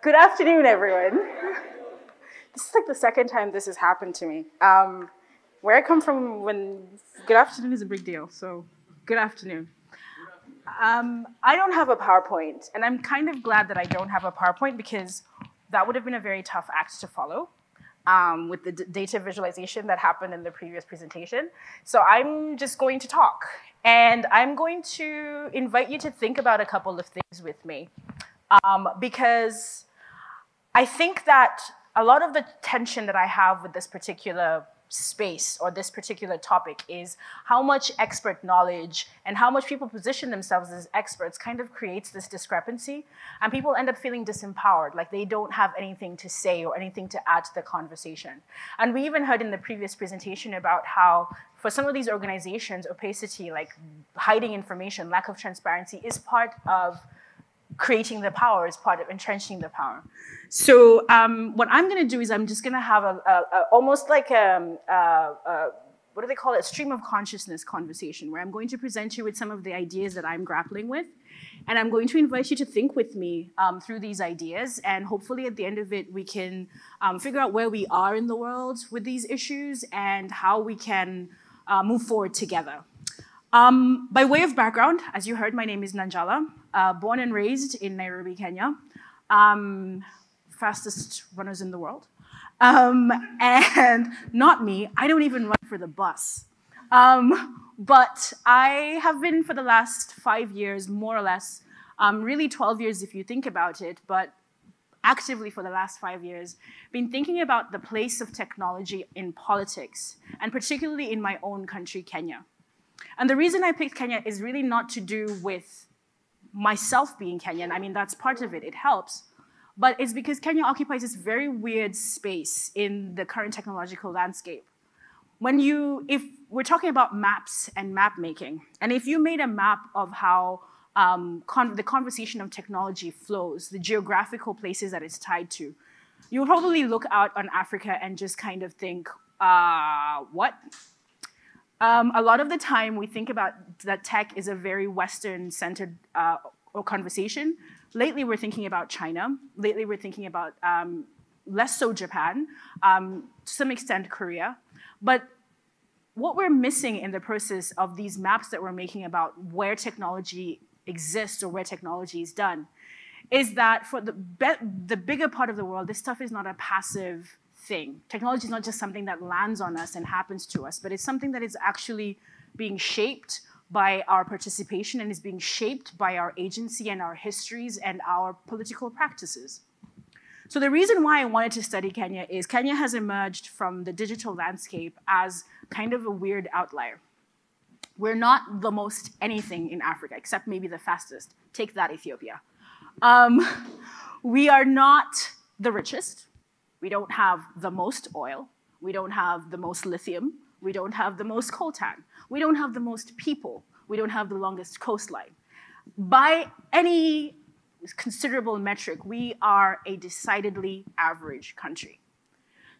Good afternoon, everyone. This is like the second time this has happened to me. Um, where I come from, when good afternoon is a big deal, so good afternoon. Um, I don't have a PowerPoint, and I'm kind of glad that I don't have a PowerPoint because that would have been a very tough act to follow um, with the data visualization that happened in the previous presentation. So I'm just going to talk, and I'm going to invite you to think about a couple of things with me um, because I think that a lot of the tension that I have with this particular space or this particular topic is how much expert knowledge and how much people position themselves as experts kind of creates this discrepancy and people end up feeling disempowered like they don't have anything to say or anything to add to the conversation. And we even heard in the previous presentation about how for some of these organizations opacity like hiding information lack of transparency is part of creating the power is part of entrenching the power. So um, what I'm going to do is I'm just going to have a, a, a, almost like um, a, a, what do they call it? Stream of consciousness conversation where I'm going to present you with some of the ideas that I'm grappling with. And I'm going to invite you to think with me um, through these ideas. And hopefully at the end of it, we can um, figure out where we are in the world with these issues and how we can uh, move forward together. Um, by way of background, as you heard, my name is Nanjala, uh, born and raised in Nairobi, Kenya. Um, fastest runners in the world. Um, and not me, I don't even run for the bus. Um, but I have been for the last five years, more or less, um, really 12 years if you think about it, but actively for the last five years, been thinking about the place of technology in politics, and particularly in my own country, Kenya. And the reason I picked Kenya is really not to do with myself being Kenyan. I mean, that's part of it, it helps. But it's because Kenya occupies this very weird space in the current technological landscape. When you, if we're talking about maps and map making, and if you made a map of how um, con the conversation of technology flows, the geographical places that it's tied to, you'll probably look out on Africa and just kind of think, uh, what? Um, a lot of the time, we think about that tech is a very Western-centered uh, conversation. Lately, we're thinking about China. Lately, we're thinking about um, less so Japan, um, to some extent Korea. But what we're missing in the process of these maps that we're making about where technology exists or where technology is done is that for the, the bigger part of the world, this stuff is not a passive thing. Technology is not just something that lands on us and happens to us, but it's something that is actually being shaped by our participation and is being shaped by our agency and our histories and our political practices. So the reason why I wanted to study Kenya is Kenya has emerged from the digital landscape as kind of a weird outlier. We're not the most anything in Africa, except maybe the fastest. Take that, Ethiopia. Um, we are not the richest. We don't have the most oil. We don't have the most lithium. We don't have the most coltan. We don't have the most people. We don't have the longest coastline. By any considerable metric, we are a decidedly average country.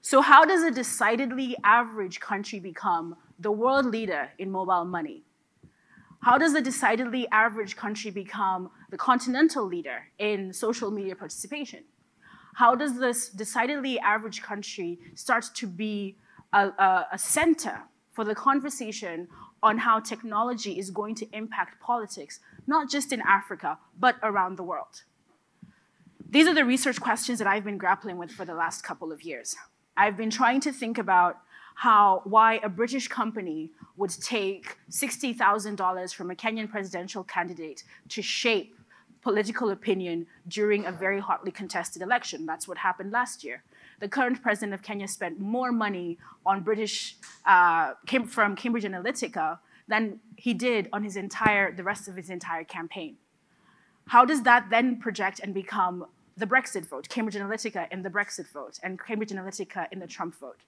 So how does a decidedly average country become the world leader in mobile money? How does a decidedly average country become the continental leader in social media participation? How does this decidedly average country start to be a, a, a center for the conversation on how technology is going to impact politics, not just in Africa, but around the world? These are the research questions that I've been grappling with for the last couple of years. I've been trying to think about how why a British company would take $60,000 from a Kenyan presidential candidate to shape political opinion during a very hotly contested election. That's what happened last year. The current president of Kenya spent more money on British, uh, came from Cambridge Analytica than he did on his entire, the rest of his entire campaign. How does that then project and become the Brexit vote, Cambridge Analytica in the Brexit vote, and Cambridge Analytica in the Trump vote?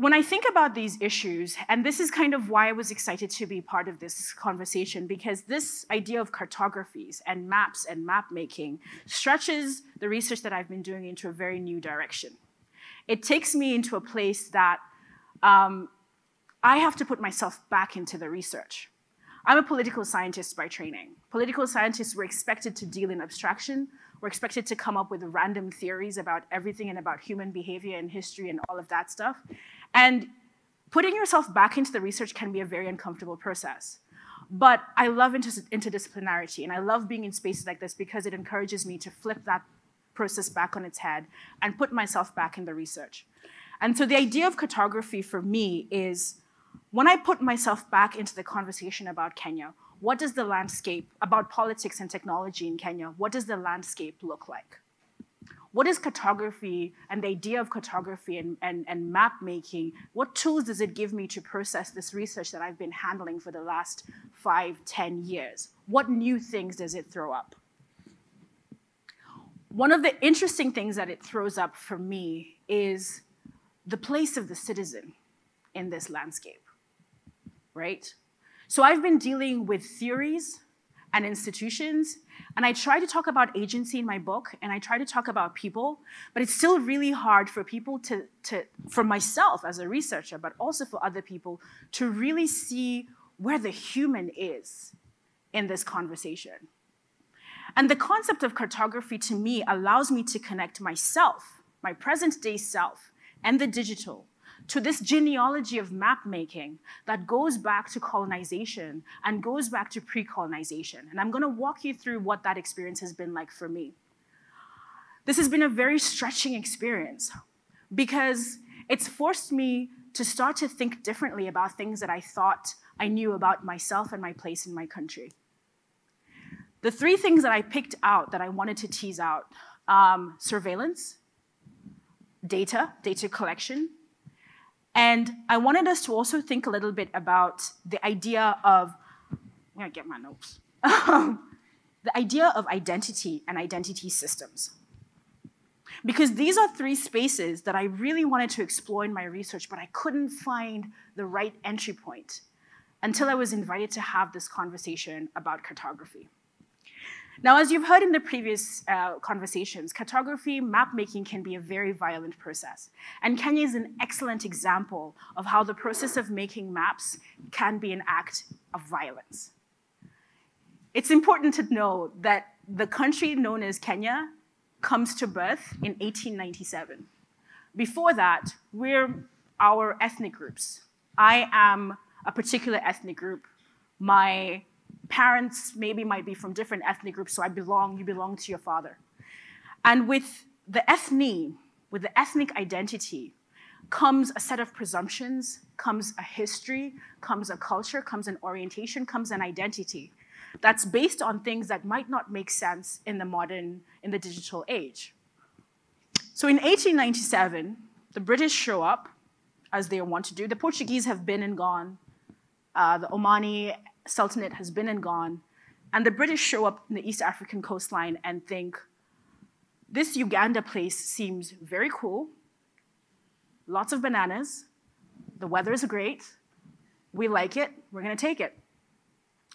When I think about these issues, and this is kind of why I was excited to be part of this conversation, because this idea of cartographies and maps and map making stretches the research that I've been doing into a very new direction. It takes me into a place that um, I have to put myself back into the research. I'm a political scientist by training. Political scientists were expected to deal in abstraction. We're expected to come up with random theories about everything and about human behavior and history and all of that stuff. And putting yourself back into the research can be a very uncomfortable process. But I love interdisciplinarity, and I love being in spaces like this because it encourages me to flip that process back on its head and put myself back in the research. And so the idea of cartography for me is when I put myself back into the conversation about Kenya, what does the landscape, about politics and technology in Kenya, what does the landscape look like? What is cartography and the idea of cartography and, and, and map making? What tools does it give me to process this research that I've been handling for the last five, ten years? What new things does it throw up? One of the interesting things that it throws up for me is the place of the citizen in this landscape, right? So I've been dealing with theories and institutions and I try to talk about agency in my book and I try to talk about people, but it's still really hard for people to, to, for myself as a researcher, but also for other people to really see where the human is in this conversation. And the concept of cartography to me allows me to connect myself, my present day self, and the digital to this genealogy of map making that goes back to colonization and goes back to pre colonization. And I'm going to walk you through what that experience has been like for me. This has been a very stretching experience because it's forced me to start to think differently about things that I thought I knew about myself and my place in my country. The three things that I picked out that I wanted to tease out um, surveillance, data, data collection, and I wanted us to also think a little bit about the idea of, I'm gonna get my notes, the idea of identity and identity systems. Because these are three spaces that I really wanted to explore in my research, but I couldn't find the right entry point until I was invited to have this conversation about cartography. Now, as you've heard in the previous uh, conversations, cartography, map making can be a very violent process. And Kenya is an excellent example of how the process of making maps can be an act of violence. It's important to know that the country known as Kenya comes to birth in 1897. Before that, we're our ethnic groups. I am a particular ethnic group. My parents maybe might be from different ethnic groups, so I belong, you belong to your father. And with the ethne, with the ethnic identity, comes a set of presumptions, comes a history, comes a culture, comes an orientation, comes an identity that's based on things that might not make sense in the modern, in the digital age. So in 1897, the British show up, as they want to do. The Portuguese have been and gone. Uh, the Omani Sultanate has been and gone, and the British show up in the East African coastline and think, this Uganda place seems very cool, lots of bananas, the weather is great, we like it, we're gonna take it.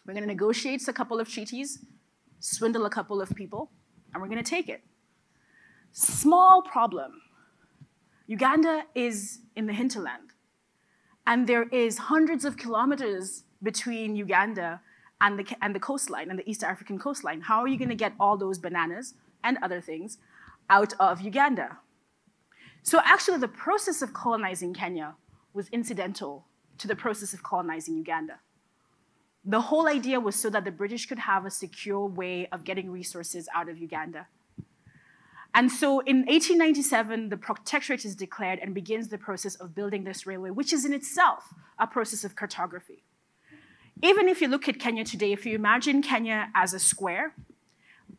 We're gonna negotiate a couple of treaties, swindle a couple of people, and we're gonna take it. Small problem. Uganda is in the hinterland, and there is hundreds of kilometers between Uganda and the, and the coastline and the East African coastline. How are you going to get all those bananas and other things out of Uganda? So actually, the process of colonizing Kenya was incidental to the process of colonizing Uganda. The whole idea was so that the British could have a secure way of getting resources out of Uganda. And so in 1897, the protectorate is declared and begins the process of building this railway, which is in itself a process of cartography. Even if you look at Kenya today, if you imagine Kenya as a square,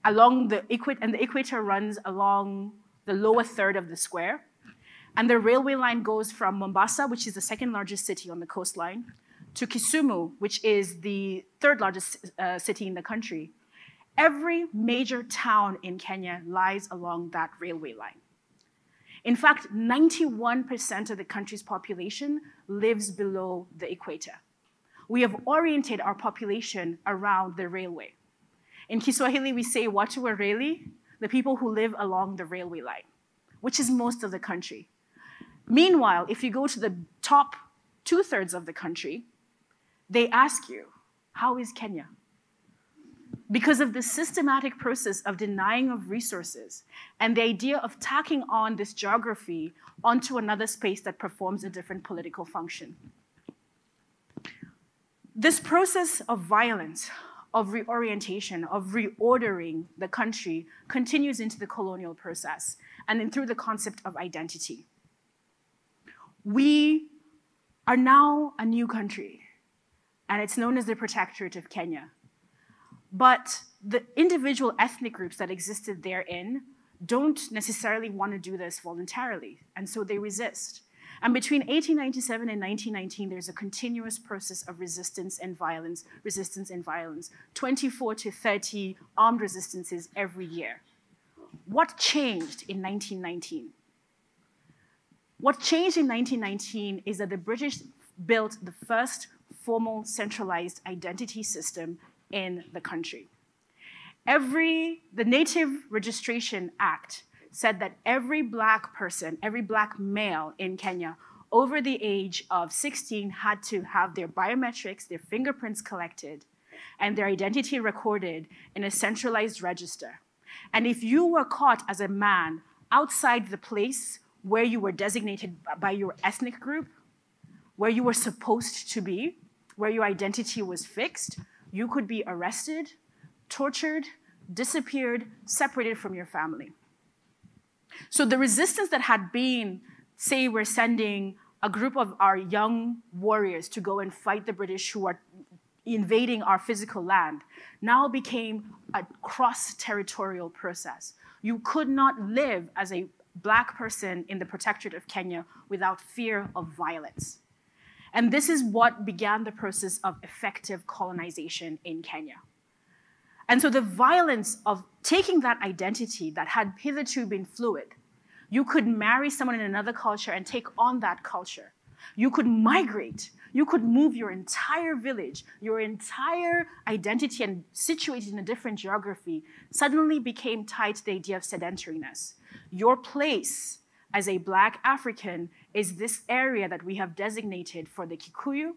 along the equator, and the equator runs along the lower third of the square, and the railway line goes from Mombasa, which is the second largest city on the coastline, to Kisumu, which is the third largest uh, city in the country. Every major town in Kenya lies along that railway line. In fact, 91% of the country's population lives below the equator we have oriented our population around the railway. In Kiswahili, we say watu wa reli, the people who live along the railway line, which is most of the country. Meanwhile, if you go to the top two thirds of the country, they ask you, How is Kenya? because of the systematic process of denying of resources and the idea of tacking on this geography onto another space that performs a different political function. This process of violence, of reorientation, of reordering the country continues into the colonial process and then through the concept of identity. We are now a new country, and it's known as the Protectorate of Kenya. But the individual ethnic groups that existed therein don't necessarily want to do this voluntarily, and so they resist. And between 1897 and 1919, there's a continuous process of resistance and violence, resistance and violence, 24 to 30 armed resistances every year. What changed in 1919? What changed in 1919 is that the British built the first formal centralized identity system in the country. Every, the Native Registration Act said that every black person, every black male in Kenya over the age of 16 had to have their biometrics, their fingerprints collected, and their identity recorded in a centralized register. And if you were caught as a man outside the place where you were designated by your ethnic group, where you were supposed to be, where your identity was fixed, you could be arrested, tortured, disappeared, separated from your family. So the resistance that had been, say, we're sending a group of our young warriors to go and fight the British who are invading our physical land, now became a cross territorial process. You could not live as a black person in the protectorate of Kenya without fear of violence. And this is what began the process of effective colonization in Kenya. And so the violence of taking that identity that had hitherto been fluid, you could marry someone in another culture and take on that culture. You could migrate. You could move your entire village, your entire identity, and situate it in a different geography, suddenly became tied to the idea of sedentariness. Your place as a Black African is this area that we have designated for the Kikuyu,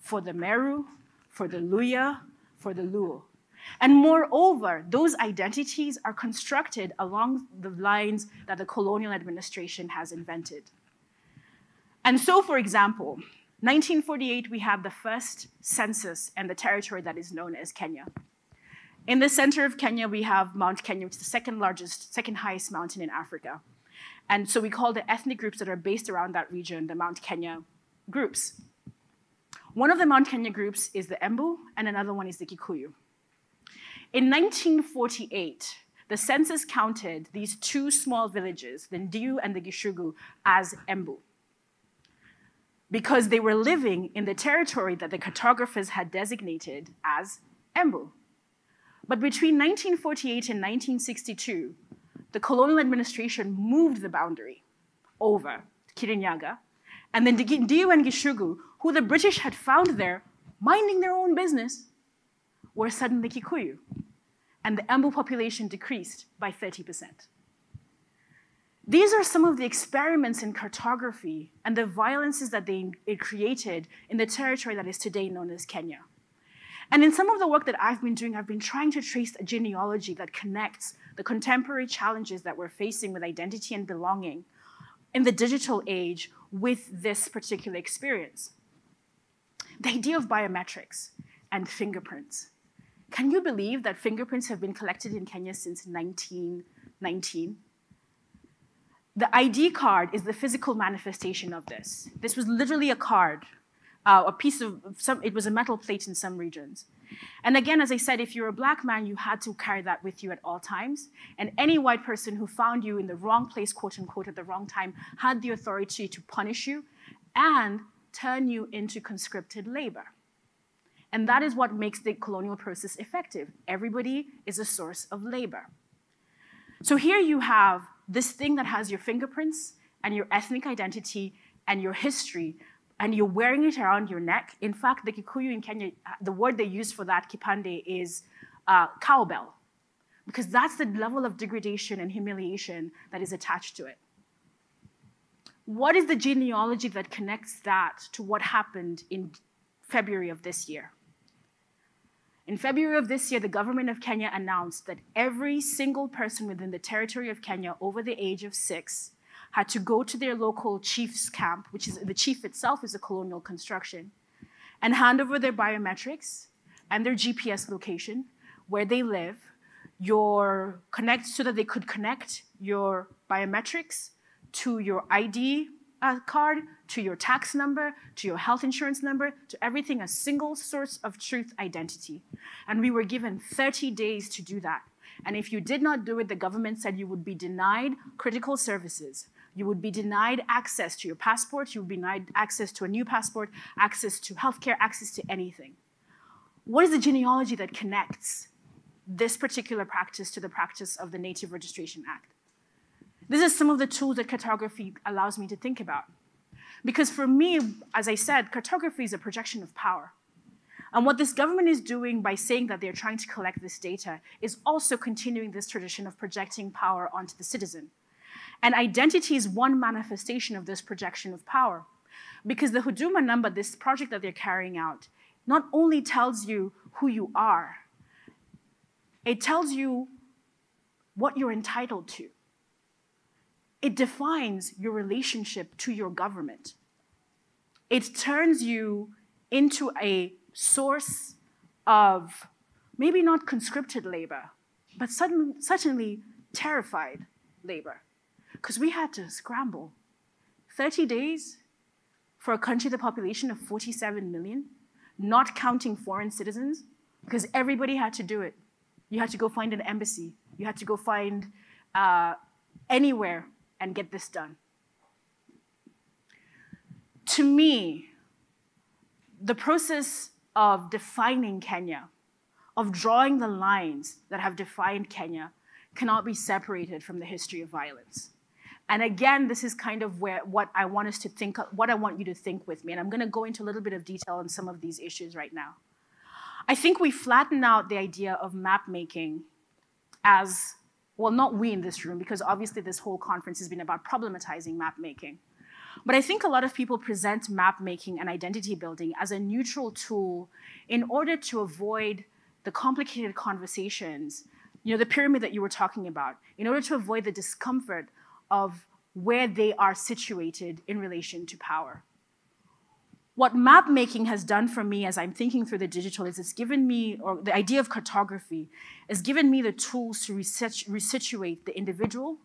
for the Meru, for the Luhya, for the Luo. And moreover, those identities are constructed along the lines that the colonial administration has invented. And so, for example, 1948, we have the first census and the territory that is known as Kenya. In the center of Kenya, we have Mount Kenya, which is the second largest, second highest mountain in Africa. And so we call the ethnic groups that are based around that region the Mount Kenya groups. One of the Mount Kenya groups is the Embu, and another one is the Kikuyu. In 1948, the census counted these two small villages, the Ndia and the Gichugu, as Embu because they were living in the territory that the cartographers had designated as Embu. But between 1948 and 1962, the colonial administration moved the boundary over Kirinyaga, and then Ndia and Gichugu, who the British had found there minding their own business, were suddenly Kikuyu, and the Embu population decreased by 30%. These are some of the experiments in cartography and the violences that they, created in the territory that is today known as Kenya. And in some of the work that I've been doing, I've been trying to trace a genealogy that connects the contemporary challenges that we're facing with identity and belonging in the digital age with this particular experience. The idea of biometrics and fingerprints. Can you believe that fingerprints have been collected in Kenya since 1919? The ID card is the physical manifestation of this. This was literally a card uh, a piece of some, it was a metal plate in some regions. And again, as I said, if you're a black man, you had to carry that with you at all times. And any white person who found you in the wrong place, quote unquote, at the wrong time, had the authority to punish you and turn you into conscripted labor. And that is what makes the colonial process effective. Everybody is a source of labor. So here you have this thing that has your fingerprints and your ethnic identity and your history and you're wearing it around your neck. In fact, the Kikuyu in Kenya, the word they use for that, kipande, is uh, cowbell, because that's the level of degradation and humiliation that is attached to it. What is the genealogy that connects that to what happened in February of this year? In February of this year, the government of Kenya announced that every single person within the territory of Kenya over the age of six had to go to their local chief's camp, which is the chief itself is a colonial construction, and hand over their biometrics and their GPS location, where they live, your connect so that they could connect your biometrics to your ID uh, card, to your tax number, to your health insurance number, to everything, a single source of truth identity. And we were given 30 days to do that. And if you did not do it, the government said you would be denied critical services. You would be denied access to your passport, you would be denied access to a new passport, access to healthcare, access to anything. What is the genealogy that connects this particular practice to the practice of the Native Registration Act? This is some of the tools that cartography allows me to think about. Because for me, as I said, cartography is a projection of power. And what this government is doing by saying that they're trying to collect this data is also continuing this tradition of projecting power onto the citizen. And identity is one manifestation of this projection of power. Because the Huduma number, this project that they're carrying out, not only tells you who you are, it tells you what you're entitled to it defines your relationship to your government. It turns you into a source of maybe not conscripted labor, but sudden, certainly terrified labor. Because we had to scramble 30 days for a country, the population of 47 million, not counting foreign citizens, because everybody had to do it. You had to go find an embassy. You had to go find uh, anywhere and get this done. To me, the process of defining Kenya, of drawing the lines that have defined Kenya, cannot be separated from the history of violence. And again, this is kind of where what I want us to think, what I want you to think with me. And I'm going to go into a little bit of detail on some of these issues right now. I think we flatten out the idea of map making as well, not we in this room, because obviously this whole conference has been about problematizing map making. But I think a lot of people present map making and identity building as a neutral tool in order to avoid the complicated conversations, you know, the pyramid that you were talking about, in order to avoid the discomfort of where they are situated in relation to power what map making has done for me as I'm thinking through the digital is it's given me, or the idea of cartography, has given me the tools to resituate the individual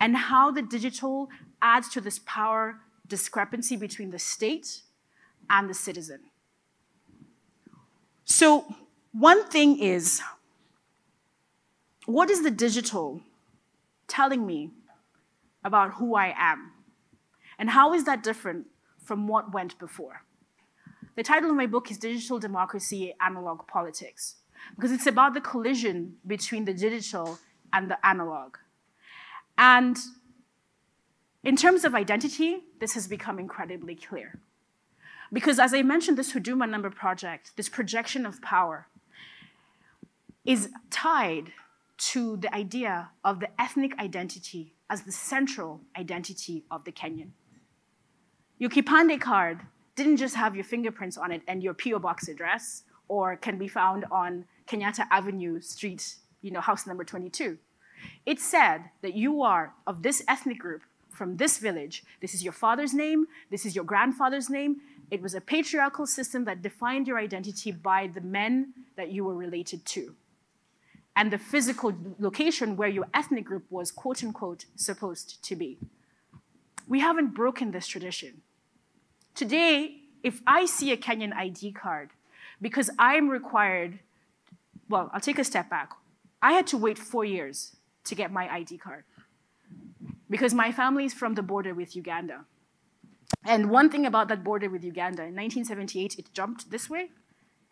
and how the digital adds to this power discrepancy between the state and the citizen. So, one thing is, what is the digital telling me about who I am? And how is that different from what went before. The title of my book is Digital Democracy, Analog Politics, because it's about the collision between the digital and the analog. And in terms of identity, this has become incredibly clear. Because as I mentioned, this Huduma number project, this projection of power, is tied to the idea of the ethnic identity as the central identity of the Kenyan. Your Kipande card didn't just have your fingerprints on it and your PO box address, or can be found on Kenyatta Avenue Street, you know, house number 22. It said that you are of this ethnic group from this village. This is your father's name, this is your grandfather's name. It was a patriarchal system that defined your identity by the men that you were related to. And the physical location where your ethnic group was, quote unquote, supposed to be. We haven't broken this tradition. Today, if I see a Kenyan ID card, because I'm required, well, I'll take a step back. I had to wait four years to get my ID card because my family is from the border with Uganda. And one thing about that border with Uganda, in 1978, it jumped this way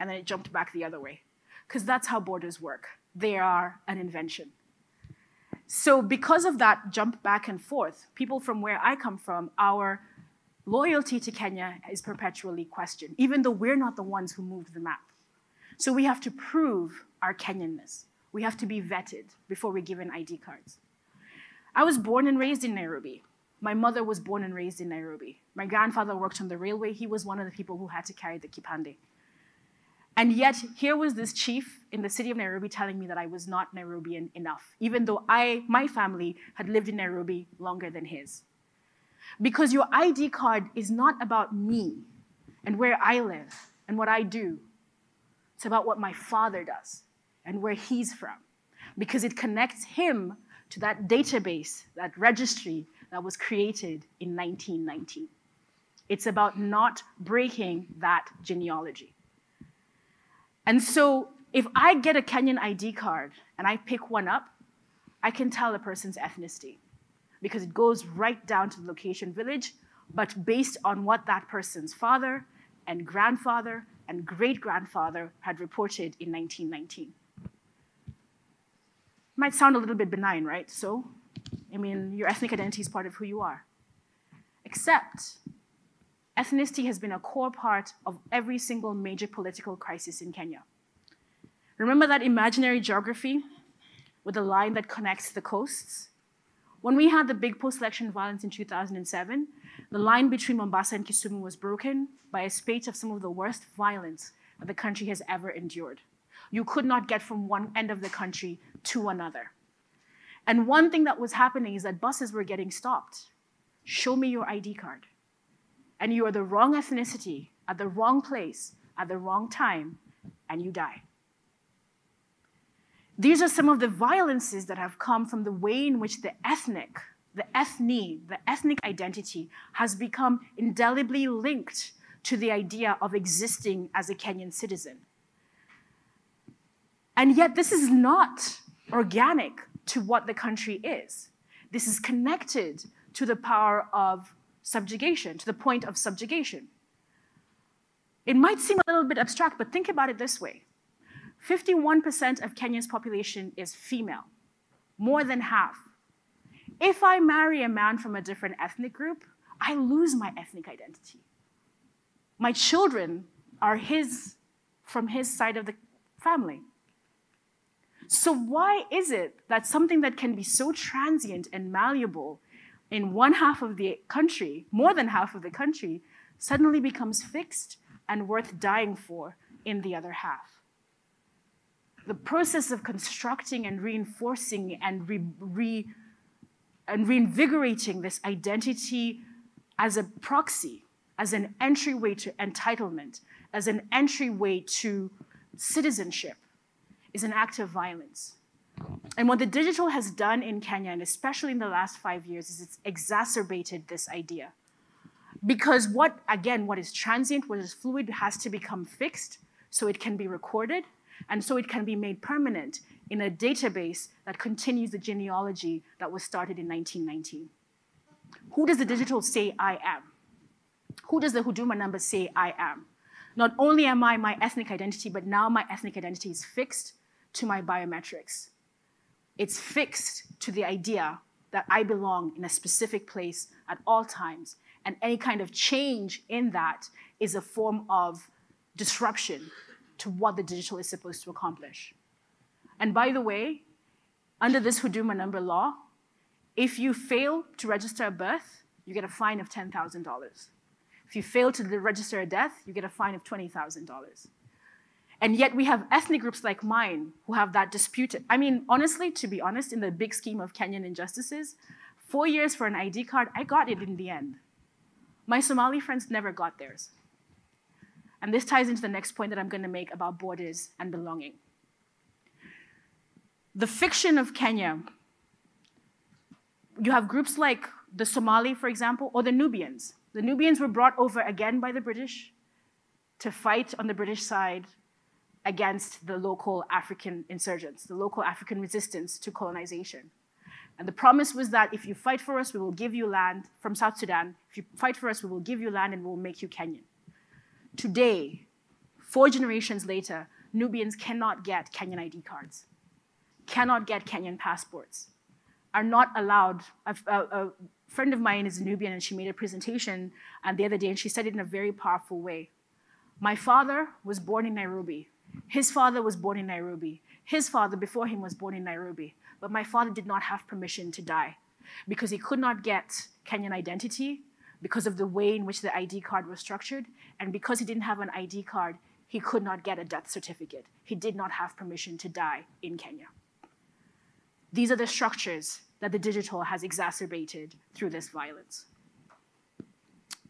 and then it jumped back the other way because that's how borders work. They are an invention. So, because of that jump back and forth, people from where I come from, our loyalty to Kenya is perpetually questioned, even though we're not the ones who moved the map. So we have to prove our Kenyanness. We have to be vetted before we're given ID cards. I was born and raised in Nairobi. My mother was born and raised in Nairobi. My grandfather worked on the railway. He was one of the people who had to carry the kipande. And yet, here was this chief in the city of Nairobi telling me that I was not Nairobian enough, even though I, my family had lived in Nairobi longer than his. Because your ID card is not about me and where I live and what I do. It's about what my father does and where he's from. Because it connects him to that database, that registry that was created in 1919. It's about not breaking that genealogy. And so if I get a Kenyan ID card and I pick one up, I can tell a person's ethnicity because it goes right down to the location village, but based on what that person's father and grandfather and great grandfather had reported in 1919. Might sound a little bit benign, right? So, I mean, your ethnic identity is part of who you are. Except ethnicity has been a core part of every single major political crisis in Kenya. Remember that imaginary geography with the line that connects the coasts? When we had the big post election violence in 2007, the line between Mombasa and Kisumu was broken by a spate of some of the worst violence that the country has ever endured. You could not get from one end of the country to another. And one thing that was happening is that buses were getting stopped. Show me your ID card and you are the wrong ethnicity at the wrong place at the wrong time, and you die. These are some of the violences that have come from the way in which the ethnic, the ethne, the ethnic identity has become indelibly linked to the idea of existing as a Kenyan citizen. And yet, this is not organic to what the country is. This is connected to the power of subjugation, to the point of subjugation. It might seem a little bit abstract, but think about it this way 51% of Kenya's population is female, more than half. If I marry a man from a different ethnic group, I lose my ethnic identity. My children are his from his side of the family. So, why is it that something that can be so transient and malleable in one half of the country, more than half of the country, suddenly becomes fixed and worth dying for in the other half. The process of constructing and reinforcing and, re, re, and reinvigorating this identity as a proxy, as an entryway to entitlement, as an entryway to citizenship, is an act of violence. And what the digital has done in Kenya, and especially in the last five years, is it's exacerbated this idea. Because what, again, what is transient, what is fluid, has to become fixed so it can be recorded and so it can be made permanent in a database that continues the genealogy that was started in 1919. Who does the digital say I am? Who does the Huduma number say I am? Not only am I my ethnic identity, but now my ethnic identity is fixed to my biometrics. It's fixed to the idea that I belong in a specific place at all times. And any kind of change in that is a form of disruption to what the digital is supposed to accomplish. And by the way, under this Huduma number law, if you fail to register a birth, you get a fine of $10,000. If you fail to register a death, you get a fine of $20,000. And yet we have ethnic groups like mine who have that disputed. I mean, honestly, to be honest, in the big scheme of Kenyan injustices, four years for an ID card, I got it in the end. My Somali friends never got theirs. And this ties into the next point that I'm going to make about borders and belonging. The fiction of Kenya, you have groups like the Somali, for example, or the Nubians. The Nubians were brought over again by the British to fight on the British side against the local African insurgents, the local African resistance to colonization. And the promise was that if you fight for us, we will give you land from South Sudan. If you fight for us, we will give you land and we will make you Kenyan. Today, four generations later, Nubians cannot get Kenyan ID cards, cannot get Kenyan passports, are not allowed. A, a, a friend of mine is a Nubian and she made a presentation and the other day and she said it in a very powerful way. My father was born in Nairobi. His father was born in Nairobi. His father before him was born in Nairobi. But my father did not have permission to die because he could not get Kenyan identity because of the way in which the ID card was structured. And because he didn't have an ID card, he could not get a death certificate. He did not have permission to die in Kenya. These are the structures that the digital has exacerbated through this violence.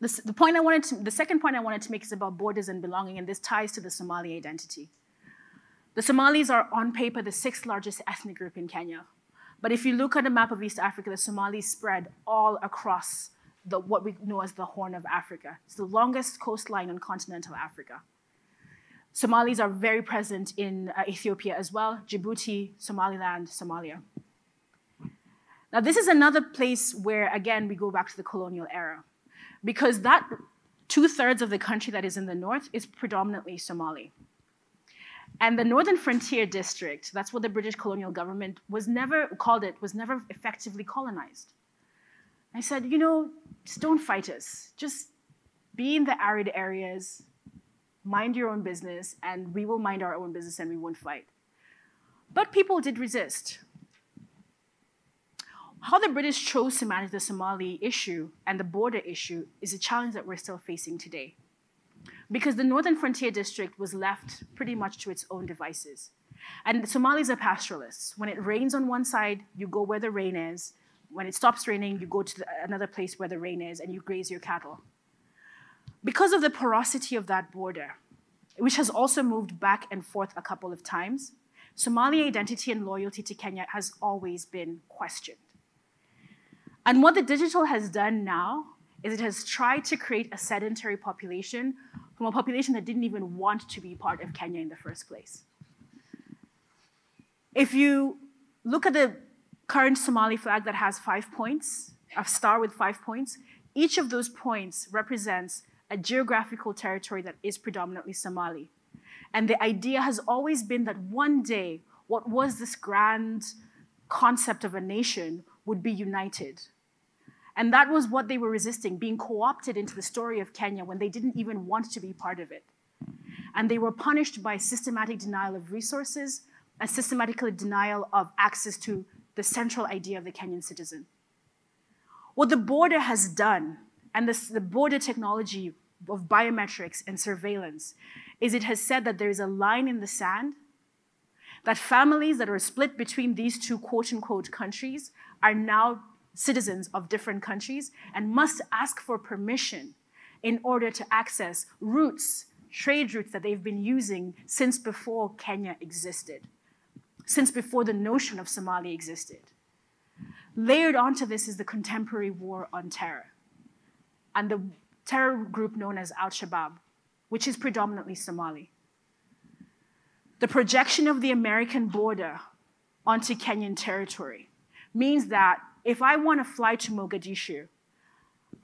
The, the, point I wanted to, the second point I wanted to make is about borders and belonging, and this ties to the Somali identity. The Somalis are, on paper, the sixth largest ethnic group in Kenya. But if you look at a map of East Africa, the Somalis spread all across the, what we know as the Horn of Africa. It's the longest coastline in continental Africa. Somalis are very present in uh, Ethiopia as well, Djibouti, Somaliland, Somalia. Now, this is another place where, again, we go back to the colonial era because that two thirds of the country that is in the north is predominantly Somali. And the Northern Frontier District, that's what the British colonial government was never called it, was never effectively colonized. I said, you know, just don't fight us. Just be in the arid areas, mind your own business, and we will mind our own business and we won't fight. But people did resist. How the British chose to manage the Somali issue and the border issue is a challenge that we're still facing today. Because the Northern Frontier District was left pretty much to its own devices. And the Somalis are pastoralists. When it rains on one side, you go where the rain is. When it stops raining, you go to the, another place where the rain is and you graze your cattle. Because of the porosity of that border, which has also moved back and forth a couple of times, Somali identity and loyalty to Kenya has always been questioned. And what the digital has done now is it has tried to create a sedentary population from a population that didn't even want to be part of Kenya in the first place. If you look at the current Somali flag that has five points, a star with five points, each of those points represents a geographical territory that is predominantly Somali. And the idea has always been that one day, what was this grand concept of a nation would be united and that was what they were resisting, being co opted into the story of Kenya when they didn't even want to be part of it. And they were punished by systematic denial of resources, a systematic denial of access to the central idea of the Kenyan citizen. What the border has done, and this, the border technology of biometrics and surveillance, is it has said that there is a line in the sand that families that are split between these two quote unquote countries are now citizens of different countries and must ask for permission in order to access routes, trade routes that they've been using since before Kenya existed, since before the notion of Somalia existed. Layered onto this is the contemporary war on terror and the terror group known as Al Shabaab, which is predominantly Somali. The projection of the American border onto Kenyan territory means that if I want to fly to Mogadishu,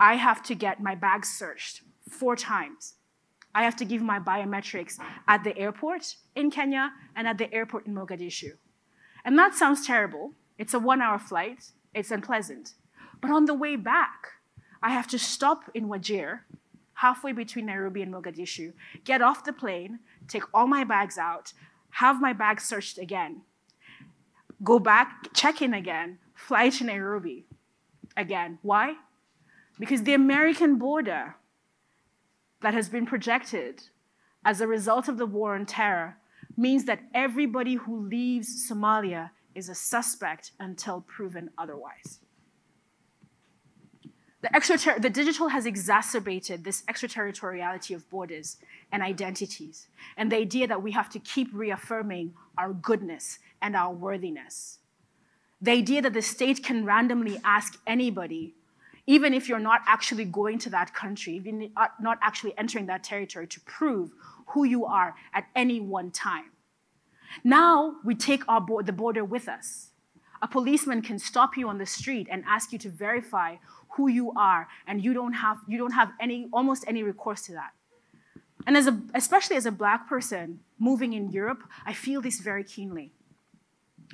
I have to get my bags searched four times. I have to give my biometrics at the airport in Kenya and at the airport in Mogadishu. And that sounds terrible. It's a one hour flight, it's unpleasant. But on the way back, I have to stop in Wajir, halfway between Nairobi and Mogadishu, get off the plane, take all my bags out, have my bags searched again, go back, check in again, fly to Nairobi again. Why? Because the American border that has been projected as a result of the war on terror means that everybody who leaves Somalia is a suspect until proven otherwise. The, the, digital has exacerbated this extraterritoriality of borders and identities, and the idea that we have to keep reaffirming our goodness and our worthiness. The idea that the state can randomly ask anybody, even if you're not actually going to that country, if you're not actually entering that territory, to prove who you are at any one time. Now we take our bo- the border with us. A policeman can stop you on the street and ask you to verify who you are, and you don't have, you don't have any, almost any recourse to that. And as a, especially as a black person moving in Europe, I feel this very keenly.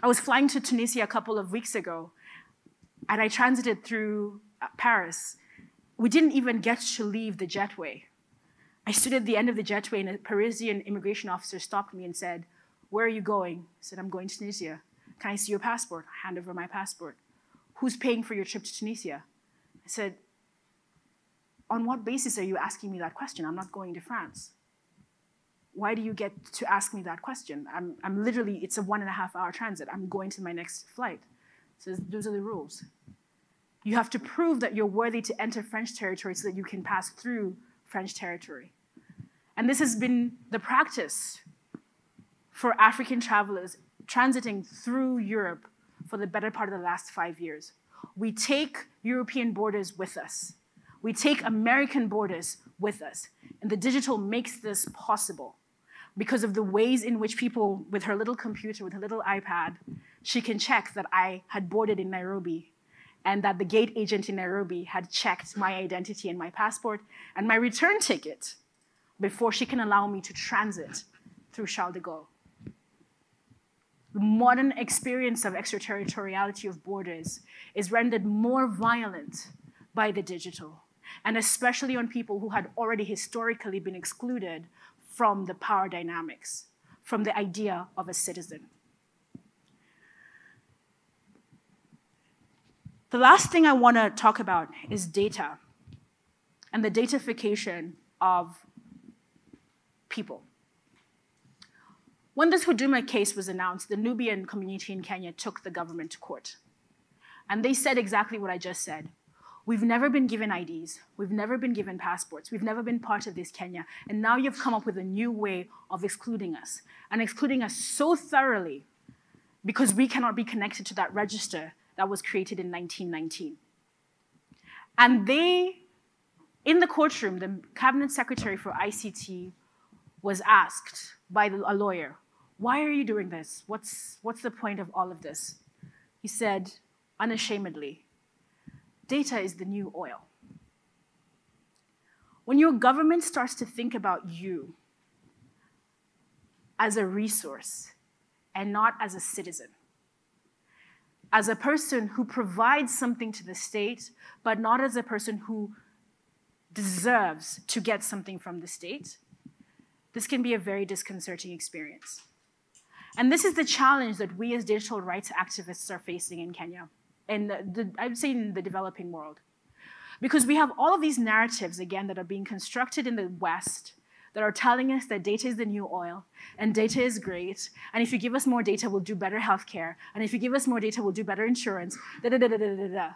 I was flying to Tunisia a couple of weeks ago, and I transited through uh, Paris. We didn't even get to leave the jetway. I stood at the end of the jetway, and a Parisian immigration officer stopped me and said, Where are you going? I said, I'm going to Tunisia. Can I see your passport? I hand over my passport. Who's paying for your trip to Tunisia? I said, On what basis are you asking me that question? I'm not going to France. why do you get to ask me that question? I'm, I'm literally, it's a one and a half hour transit. I'm going to my next flight. So those are the rules. You have to prove that you're worthy to enter French territory so that you can pass through French territory. And this has been the practice for African travelers transiting through Europe for the better part of the last five years. We take European borders with us. We take American borders with us. And the digital makes this possible because of the ways in which people, with her little computer, with her little iPad, she can check that I had boarded in Nairobi and that the gate agent in Nairobi had checked my identity and my passport and my return ticket before she can allow me to transit through Charles de Gaulle. The modern experience of extraterritoriality of borders is rendered more violent by the digital, and especially on people who had already historically been excluded from the power dynamics, from the idea of a citizen. The last thing I want to talk about is data and the datafication of people. When this Huduma case was announced, the Nubian community in Kenya took the government to court. And they said exactly what I just said. We've never been given IDs. We've never been given passports. We've never been part of this Kenya. And now you've come up with a new way of excluding us and excluding us so thoroughly because we cannot be connected to that register that was created in 1919. And they, in the courtroom, the cabinet secretary for ICT was asked by a lawyer, why are you doing this? What's, what's the point of all of this? He said, unashamedly, data is the new oil. When your government starts to think about you as a resource and not as a citizen, as a person who provides something to the state, but not as a person who deserves to get something from the state, this can be a very disconcerting experience. And this is the challenge that we as digital rights activists are facing in Kenya, and I would say in the developing world. Because we have all of these narratives, again, that are being constructed in the West that are telling us that data is the new oil and data is great. And if you give us more data, we'll do better healthcare. And if you give us more data, we'll do better insurance. Da, da, da, da, da, da, da.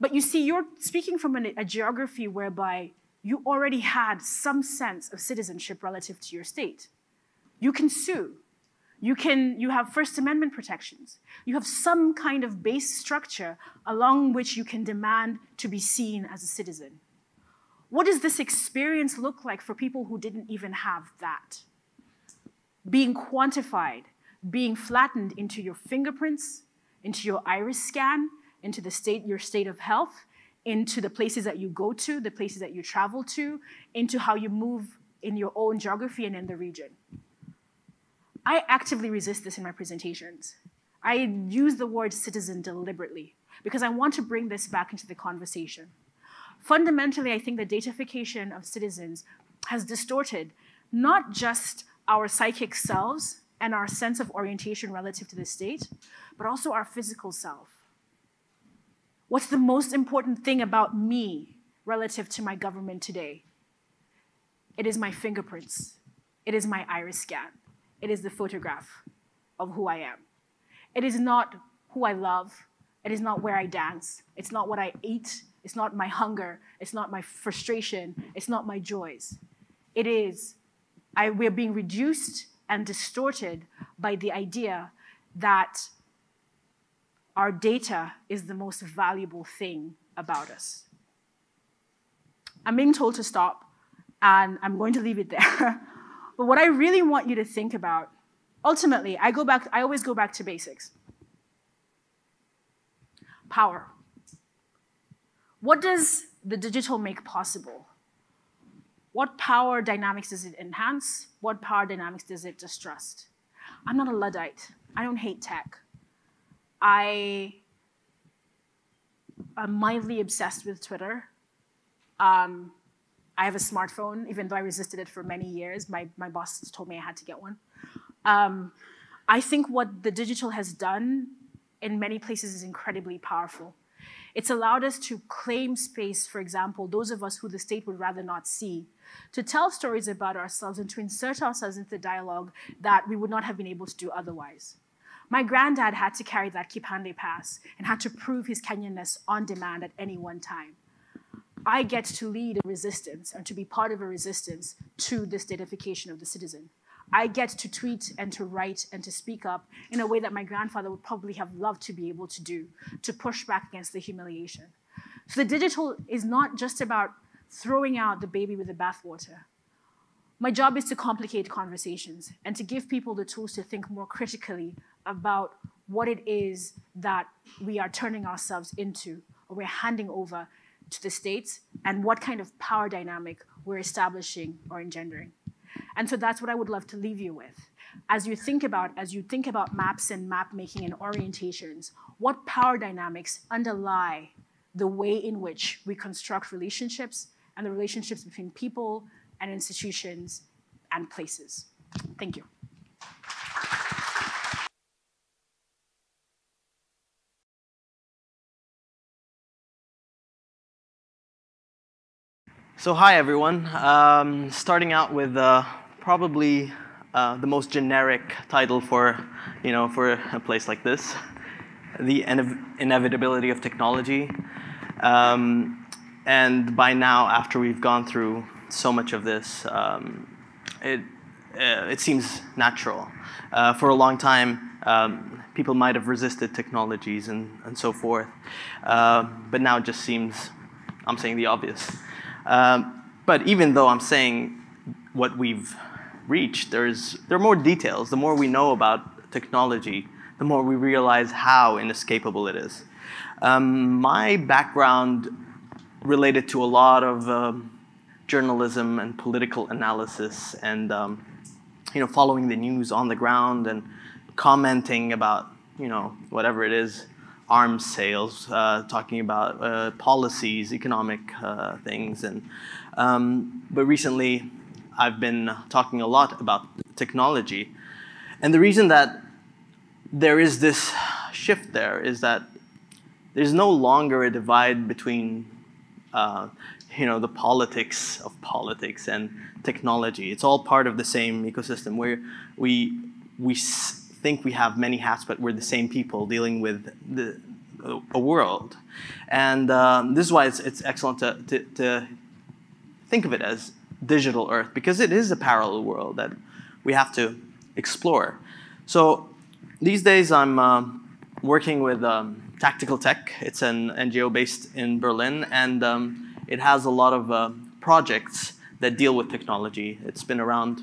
But you see, you're speaking from a, a geography whereby you already had some sense of citizenship relative to your state. You can sue. You, can, you have First Amendment protections. You have some kind of base structure along which you can demand to be seen as a citizen. What does this experience look like for people who didn't even have that? Being quantified, being flattened into your fingerprints, into your iris scan, into the state, your state of health, into the places that you go to, the places that you travel to, into how you move in your own geography and in the region. I actively resist this in my presentations. I use the word citizen deliberately because I want to bring this back into the conversation. Fundamentally, I think the datafication of citizens has distorted not just our psychic selves and our sense of orientation relative to the state, but also our physical self. What's the most important thing about me relative to my government today? It is my fingerprints. It is my iris scan. It is the photograph of who I am. It is not who I love. It is not where I dance. It's not what I eat. It's not my hunger. It's not my frustration. It's not my joys. It is, I, we're being reduced and distorted by the idea that our data is the most valuable thing about us. I'm being told to stop, and I'm going to leave it there. but what I really want you to think about, ultimately, I go back, I always go back to basics. Power. What does the digital make possible? What power dynamics does it enhance? What power dynamics does it distrust? I'm not a Luddite. I don't hate tech. I am mildly obsessed with Twitter. Um, I have a smartphone, even though I resisted it for many years. My, my boss told me I had to get one. Um, I think what the digital has done in many places is incredibly powerful. It's allowed us to claim space, for example, those of us who the state would rather not see, to tell stories about ourselves and to insert ourselves into the dialogue that we would not have been able to do otherwise. My granddad had to carry that Kipande pass and had to prove his Kenyanness on demand at any one time. I get to lead a resistance and to be part of a resistance to this datafication of the citizen. I get to tweet and to write and to speak up in a way that my grandfather would probably have loved to be able to do, to push back against the humiliation. So the digital is not just about throwing out the baby with the bathwater. My job is to complicate conversations and to give people the tools to think more critically about what it is that we are turning ourselves into or we're handing over to the states and what kind of power dynamic we're establishing or engendering. And so that's what I would love to leave you with. As you think about, as you think about maps and map making and orientations, what power dynamics underlie the way in which we construct relationships and the relationships between people and institutions and places. Thank you. So hi everyone. Um, starting out with uh, probably uh, the most generic title for, you know, for a place like this, the inevitability of technology. Um, and by now, after we've gone through so much of this, um, it, uh, it seems natural. Uh, for a long time, um, people might have resisted technologies and, and so forth. Uh, but now it just seems I'm saying the obvious. Um, but even though I'm saying what we've reached, there's, there are more details. The more we know about technology, the more we realize how inescapable it is. Um, my background related to a lot of um, journalism and political analysis and um, you know, following the news on the ground and commenting about you know, whatever it is arms sales, uh, talking about uh, policies, economic uh, things. And, um, but recently, I've been talking a lot about technology. And the reason that there is this shift there is that there's no longer a divide between uh, you know, the politics of politics and technology. It's all part of the same ecosystem where we, we think we have many hats, but we're the same people dealing with the, a world. And um, this is why it's, it's excellent to, to, to, think of it as digital Earth, because it is a parallel world that we have to explore. So these days I'm um, working with um, Tactical Tech. It's an NGO based in Berlin, and um, it has a lot of uh, projects that deal with technology. It's been around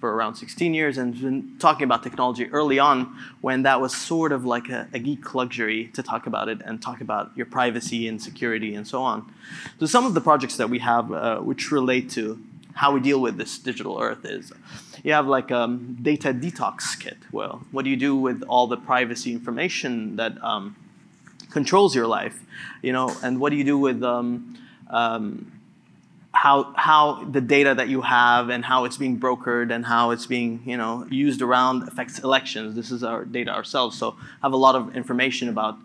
for around 16 years and been talking about technology early on when that was sort of like a, a, geek luxury to talk about it and talk about your privacy and security and so on. So some of the projects that we have uh, which relate to how we deal with this digital earth is you have like a um, data detox kit. Well, what do you do with all the privacy information that um, controls your life? You know, and what do you do with um, um how how the data that you have and how it's being brokered and how it's being you know used around affects elections. This is our data ourselves, so I have a lot of information about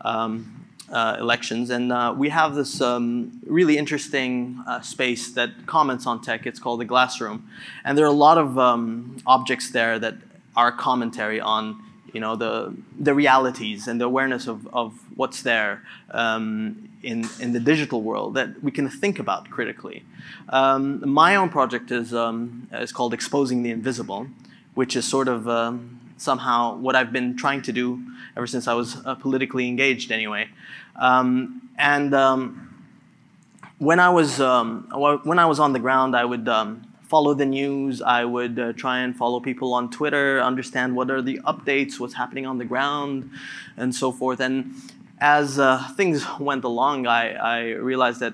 um, uh, elections, and uh, we have this um, really interesting uh, space that comments on tech. It's called the Glassroom, and there are a lot of um, objects there that are commentary on you know the the realities and the awareness of, of what's there um, in in the digital world that we can think about critically. Um, my own project is um, is called Exposing the Invisible, which is sort of um, somehow what I've been trying to do ever since I was uh, politically engaged, anyway. Um, and um, when I was when I was on the ground, I would follow the news. I would uh, try and follow people on Twitter, understand what are the updates, what's happening on the ground, and so forth. And as uh, things went along, I, I realized that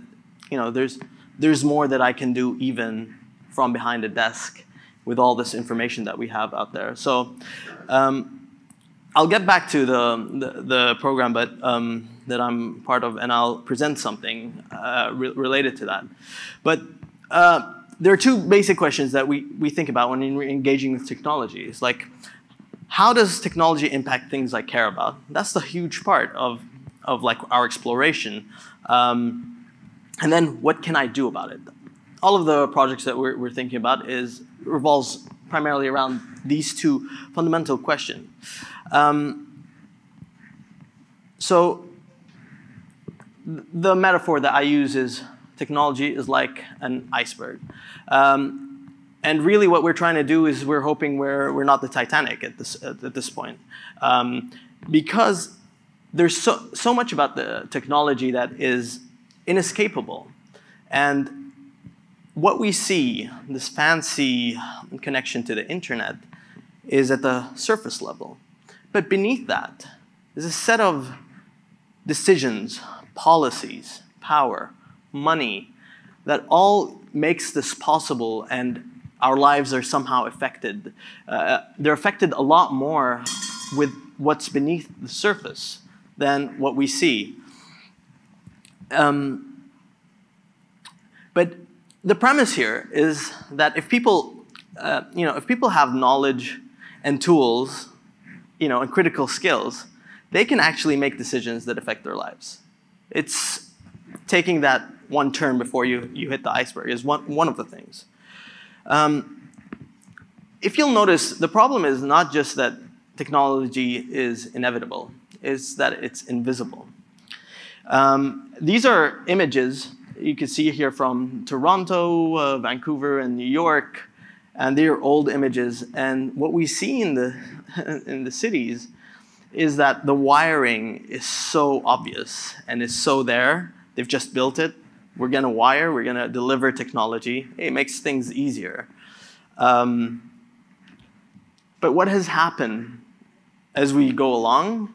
you know there's there's more that I can do even from behind a desk with all this information that we have out there. So um, I'll get back to the the, the program, but um, that I'm part of, and I'll present something uh, re related to that. But uh, there are two basic questions that we, we think about when engaging with technology. It's like, how does technology impact things I care about? That's the huge part of, of like our exploration. Um, and then what can I do about it? all of the projects that we're, we're thinking about is revolves primarily around these two fundamental questions. Um, so the metaphor that I use is technology is like an iceberg. Um, and really what we're trying to do is we're hoping we're, we're not the Titanic at this, at, this point. Um, because there's so, so much about the technology that is inescapable. And what we see, this fancy connection to the internet, is at the surface level. But beneath that is a set of decisions, policies, power, money, that all makes this possible and our lives are somehow affected. Uh, they're affected a lot more with what's beneath the surface than what we see. Um, but the premise here is that if people, uh, you know, if people have knowledge and tools, you know, and critical skills, they can actually make decisions that affect their lives. It's taking that one turn before you, you hit the iceberg is one, one of the things. Um, if you'll notice, the problem is not just that technology is inevitable, it's that it's invisible. Um, these are images you can see here from Toronto, uh, Vancouver, and New York, and they're old images. And what we see in the, in the cities is that the wiring is so obvious and is so there. They've just built it. We're going to wire, we're going to deliver technology. It makes things easier. Um, but what has happened as we go along?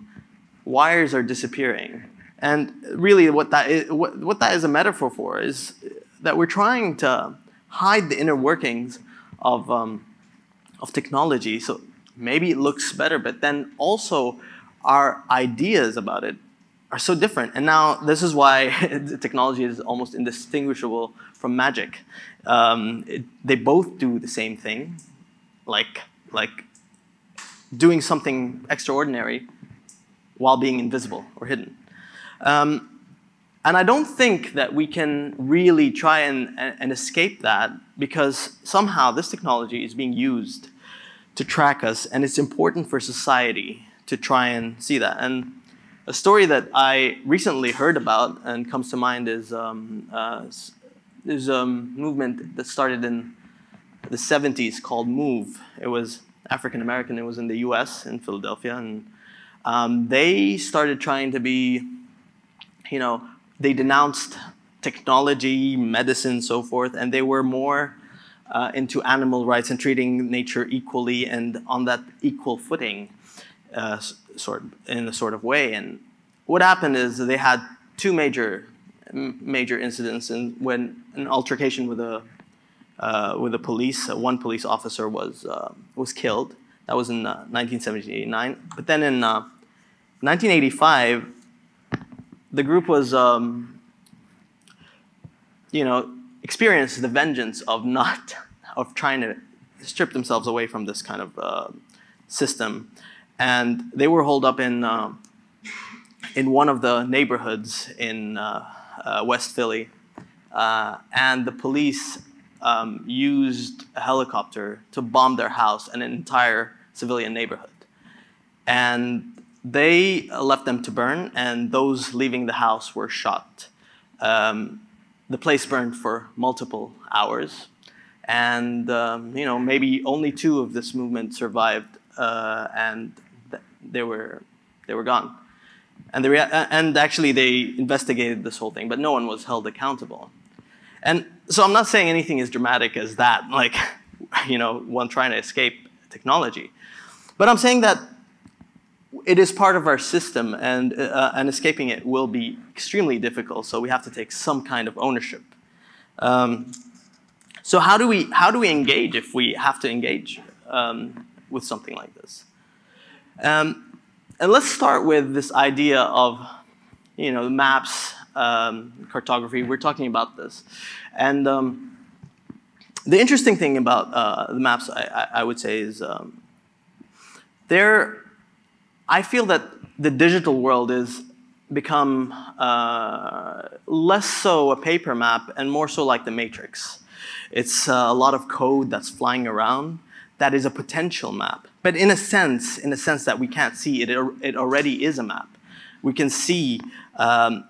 Wires are disappearing. And really, what that, is, what, what that is a metaphor for is that we're trying to hide the inner workings of, um, of technology. So maybe it looks better, but then also our ideas about it are so different. And now this is why technology is almost indistinguishable from magic. Um, it, they both do the same thing, like, like doing something extraordinary while being invisible or hidden. Um, and I don't think that we can really try and, and escape that because somehow this technology is being used to track us, and it's important for society to try and see that. And a story that I recently heard about and comes to mind is um, uh, there's a movement that started in the 70s called Move. It was African American. It was in the U.S. in Philadelphia, and um, they started trying to be, you know, they denounced technology, medicine, so forth, and they were more uh, into animal rights and treating nature equally and on that equal footing uh, sort in a sort of way. And what happened is they had two major major incidents, and when an altercation with a uh, with the police, uh, one police officer was uh, was killed. That was in 1979. Uh, but then in 1985, uh, the group was, um, you know, experienced the vengeance of not of trying to strip themselves away from this kind of system and they were holed up in uh, in one of the neighborhoods in uh, uh, West Philly, uh, and the police um, used a helicopter to bomb their house and an entire civilian neighborhood, and they left them to burn, and those leaving the house were shot. Um, the place burned for multiple hours, and um, you know maybe only two of this movement survived, uh, and they were they were gone. And, the and actually, they investigated this whole thing, but no one was held accountable. And so I'm not saying anything as dramatic as that, like, you know, one trying to escape technology. But I'm saying that it is part of our system, and, uh, and escaping it will be extremely difficult, so we have to take some kind of ownership. Um, so how do, we, how do we engage if we have to engage um, with something like this? Um, and let's start with this idea of, you know, maps, um, cartography. We're talking about this. And um, the interesting thing about uh, the maps, I, I, would say, is um, there, I feel that the digital world is become uh, less so a paper map and more so like the matrix. It's uh, a lot of code that's flying around. That is a potential map. But in a sense, in a sense that we can't see, it, it already is a map. We can see um,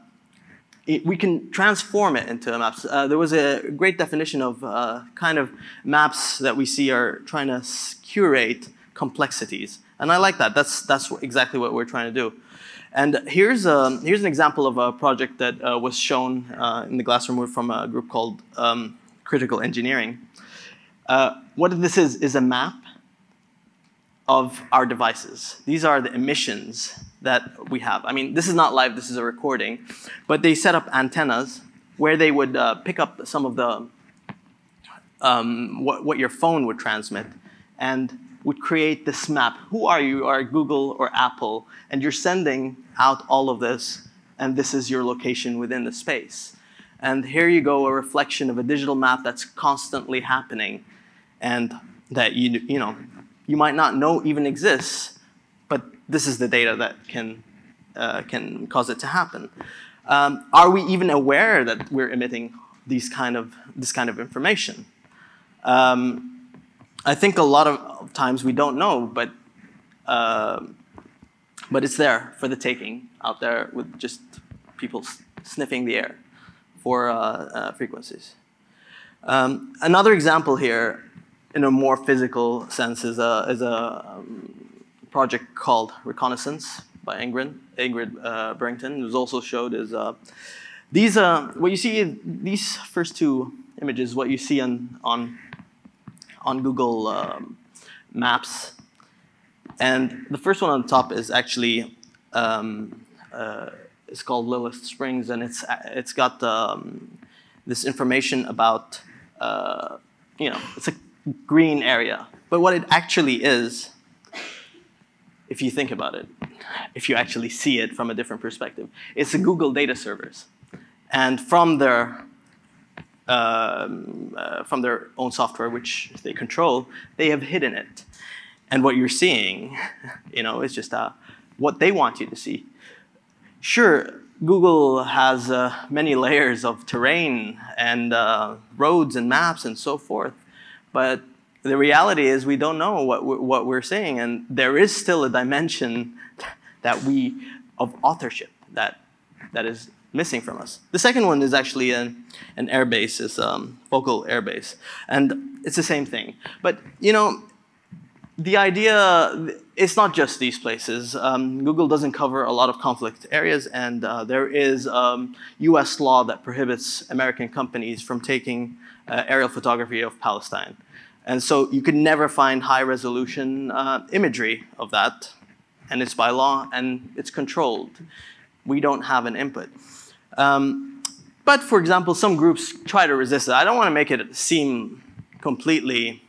it, we can transform it into maps. Uh, there was a great definition of uh, kind of maps that we see are trying to curate complexities. And I like that. That's, that's exactly what we're trying to do. And here's, a, um, here's an example of a project that uh, was shown uh, in the Glassroom from a group called um, Critical Engineering. Uh, what this is, is a map of our devices. These are the emissions that we have. I mean, this is not live, this is a recording, but they set up antennas where they would uh, pick up some of the, um, what, what your phone would transmit and would create this map. Who are you? Are Google or Apple? And you're sending out all of this, and this is your location within the space. And here you go, a reflection of a digital map that's constantly happening, and that you, you know, you might not know even exists, but this is the data that can, uh, can cause it to happen. Um, are we even aware that we're emitting these kind of, this kind of information? Um, I think a lot of times we don't know, but, uh, but it's there for the taking out there with just people sniffing the air for uh, uh, frequencies. Um, another example here in a more physical sense is a, is a um, project called Reconnaissance by Ingrid, Ingrid uh, Burrington. It was also showed is uh, these, uh, what you see, these first two images, what you see on, on, on Google um, Maps. And the first one on the top is actually, um, uh, it's called Lithia Springs, and it's, it's got um, this information about, uh, you know, it's a green area. But what it actually is, if you think about it, if you actually see it from a different perspective, it's the Google data servers. And from their, um, uh, from their own software, which they control, they have hidden it. And what you're seeing, you know, is just uh, what they want you to see. Sure, Google has uh, many layers of terrain and uh, roads and maps and so forth. But the reality is we don't know what what we're seeing, and there is still a dimension that we of authorship that that is missing from us. The second one is actually an, an airbase, is um, Volkel airbase, and it's the same thing. But you know, the idea it's not just these places. Um, Google doesn't cover a lot of conflict areas, and uh, there is um, U.S. law that prohibits American companies from taking uh, aerial photography of Palestine. And so you could never find high resolution uh, imagery of that. And it's by law and it's controlled. We don't have an input. Um, but for example, some groups try to resist it. I don't want to make it seem completely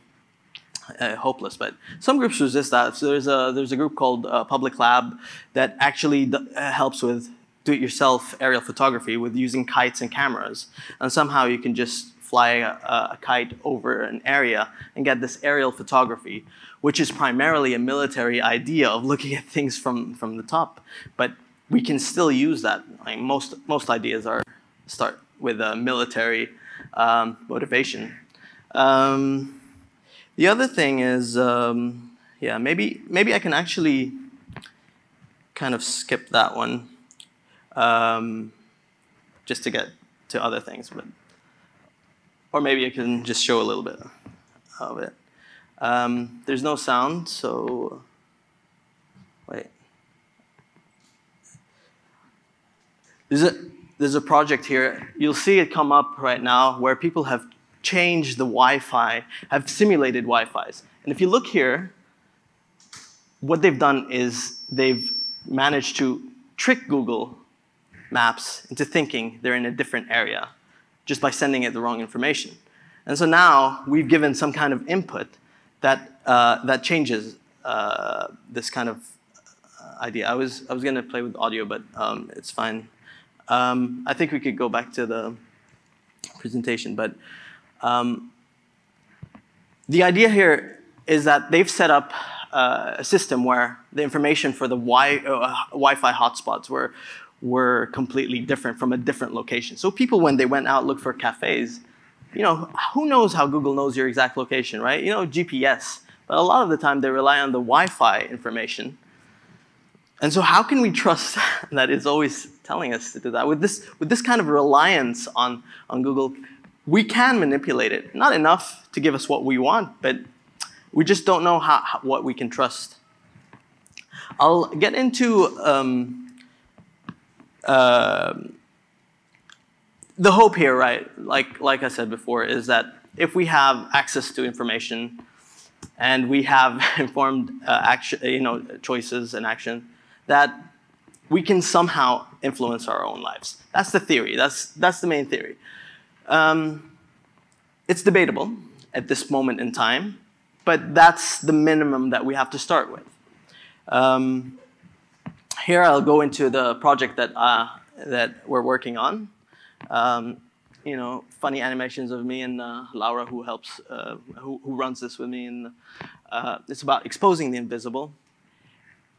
uh, hopeless, but some groups resist that. So there's a, there's a group called uh, Public Lab that actually uh, helps with do-it-yourself aerial photography with using kites and cameras. And somehow you can just fly a, a, kite over an area and get this aerial photography, which is primarily a military idea of looking at things from, from the top. But we can still use that. Like most, most ideas are start with a military um, motivation. Um, the other thing is, um, yeah, maybe, maybe I can actually kind of skip that one um, just to get to other things. But or maybe I can just show a little bit of it. Um, there's no sound, so wait. There's a, there's a project here. You'll see it come up right now where people have changed the Wi-Fi, have simulated Wi-Fis. And if you look here, what they've done is they've managed to trick Google Maps into thinking they're in a different area just by sending it the wrong information. And so now we've given some kind of input that, uh, that changes uh, this kind of uh, idea. I was, I was going to play with audio, but um, it's fine. Um, I think we could go back to the presentation, but um, the idea here is that they've set up uh, a system where the information for the wi uh, Wi-Fi hotspots were, were completely different from a different location. So people, when they went out look for cafes, you know, who knows how Google knows your exact location, right? You know, GPS. But a lot of the time, they rely on the Wi-Fi information. And so how can we trust that it's always telling us to do that? With this, with this kind of reliance on, on Google, we can manipulate it. Not enough to give us what we want, but we just don't know how, what we can trust. I'll get into um, uh, the hope here, right? Like, like I said before, is that if we have access to information and we have informed uh, action, you know, choices and action, that we can somehow influence our own lives. That's the theory. That's, that's the main theory. Um, it's debatable at this moment in time, but that's the minimum that we have to start with. Um, here I'll go into the project that, uh, that we're working on. Um, you know, funny animations of me and uh, Laura, who helps, uh, who, who, runs this with me, and uh, it's about exposing the invisible.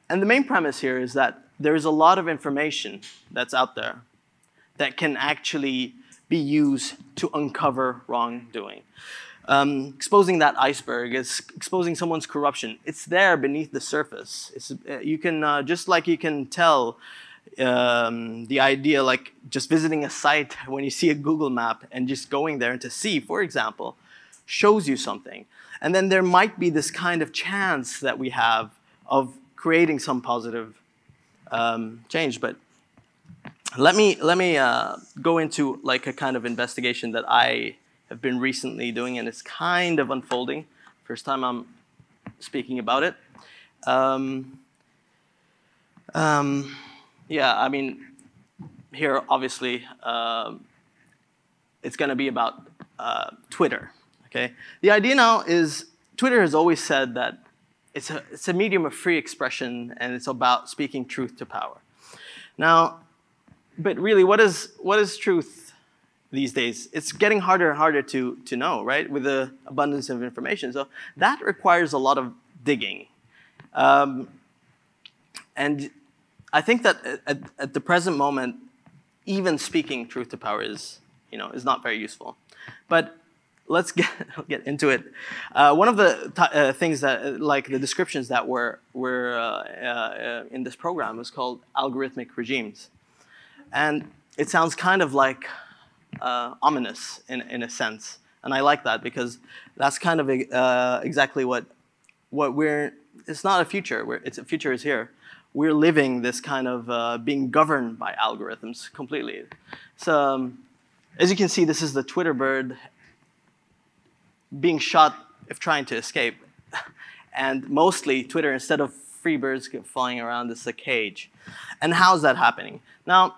And the main premise here is that there is a lot of information that's out there that can actually be used to uncover wrongdoing. Um, exposing that iceberg is exposing someone's corruption. It's there beneath the surface. It's, uh, you can, uh, just like you can tell um, the idea, like just visiting a site when you see a Google map and just going there and to see, for example, shows you something. And then there might be this kind of chance that we have of creating some positive um, change. But let me, let me uh, go into like a kind of investigation that I have been recently doing, and it's kind of unfolding. First time I'm speaking about it. Um, um, yeah, I mean, here obviously um, it's going to be about uh, Twitter. Okay, the idea now is Twitter has always said that it's a it's a medium of free expression and it's about speaking truth to power. Now, but really, what is what is truth these days? It's getting harder and harder to to know, right? With the abundance of information, so that requires a lot of digging. Um, and I think that at, at, the present moment, even speaking truth to power is, you know, is not very useful. But let's get, get into it. Uh, one of the uh, things that, like the descriptions that were, were uh, uh, in this program was called algorithmic regimes. And it sounds kind of like uh, ominous in, in a sense. And I like that because that's kind of uh, exactly what, what we're, it's not a future, it's a future is here we're living this kind of uh, being governed by algorithms completely. So um, as you can see, this is the Twitter bird being shot if trying to escape. and mostly Twitter, instead of free birds flying around, is a cage. And how's that happening? Now,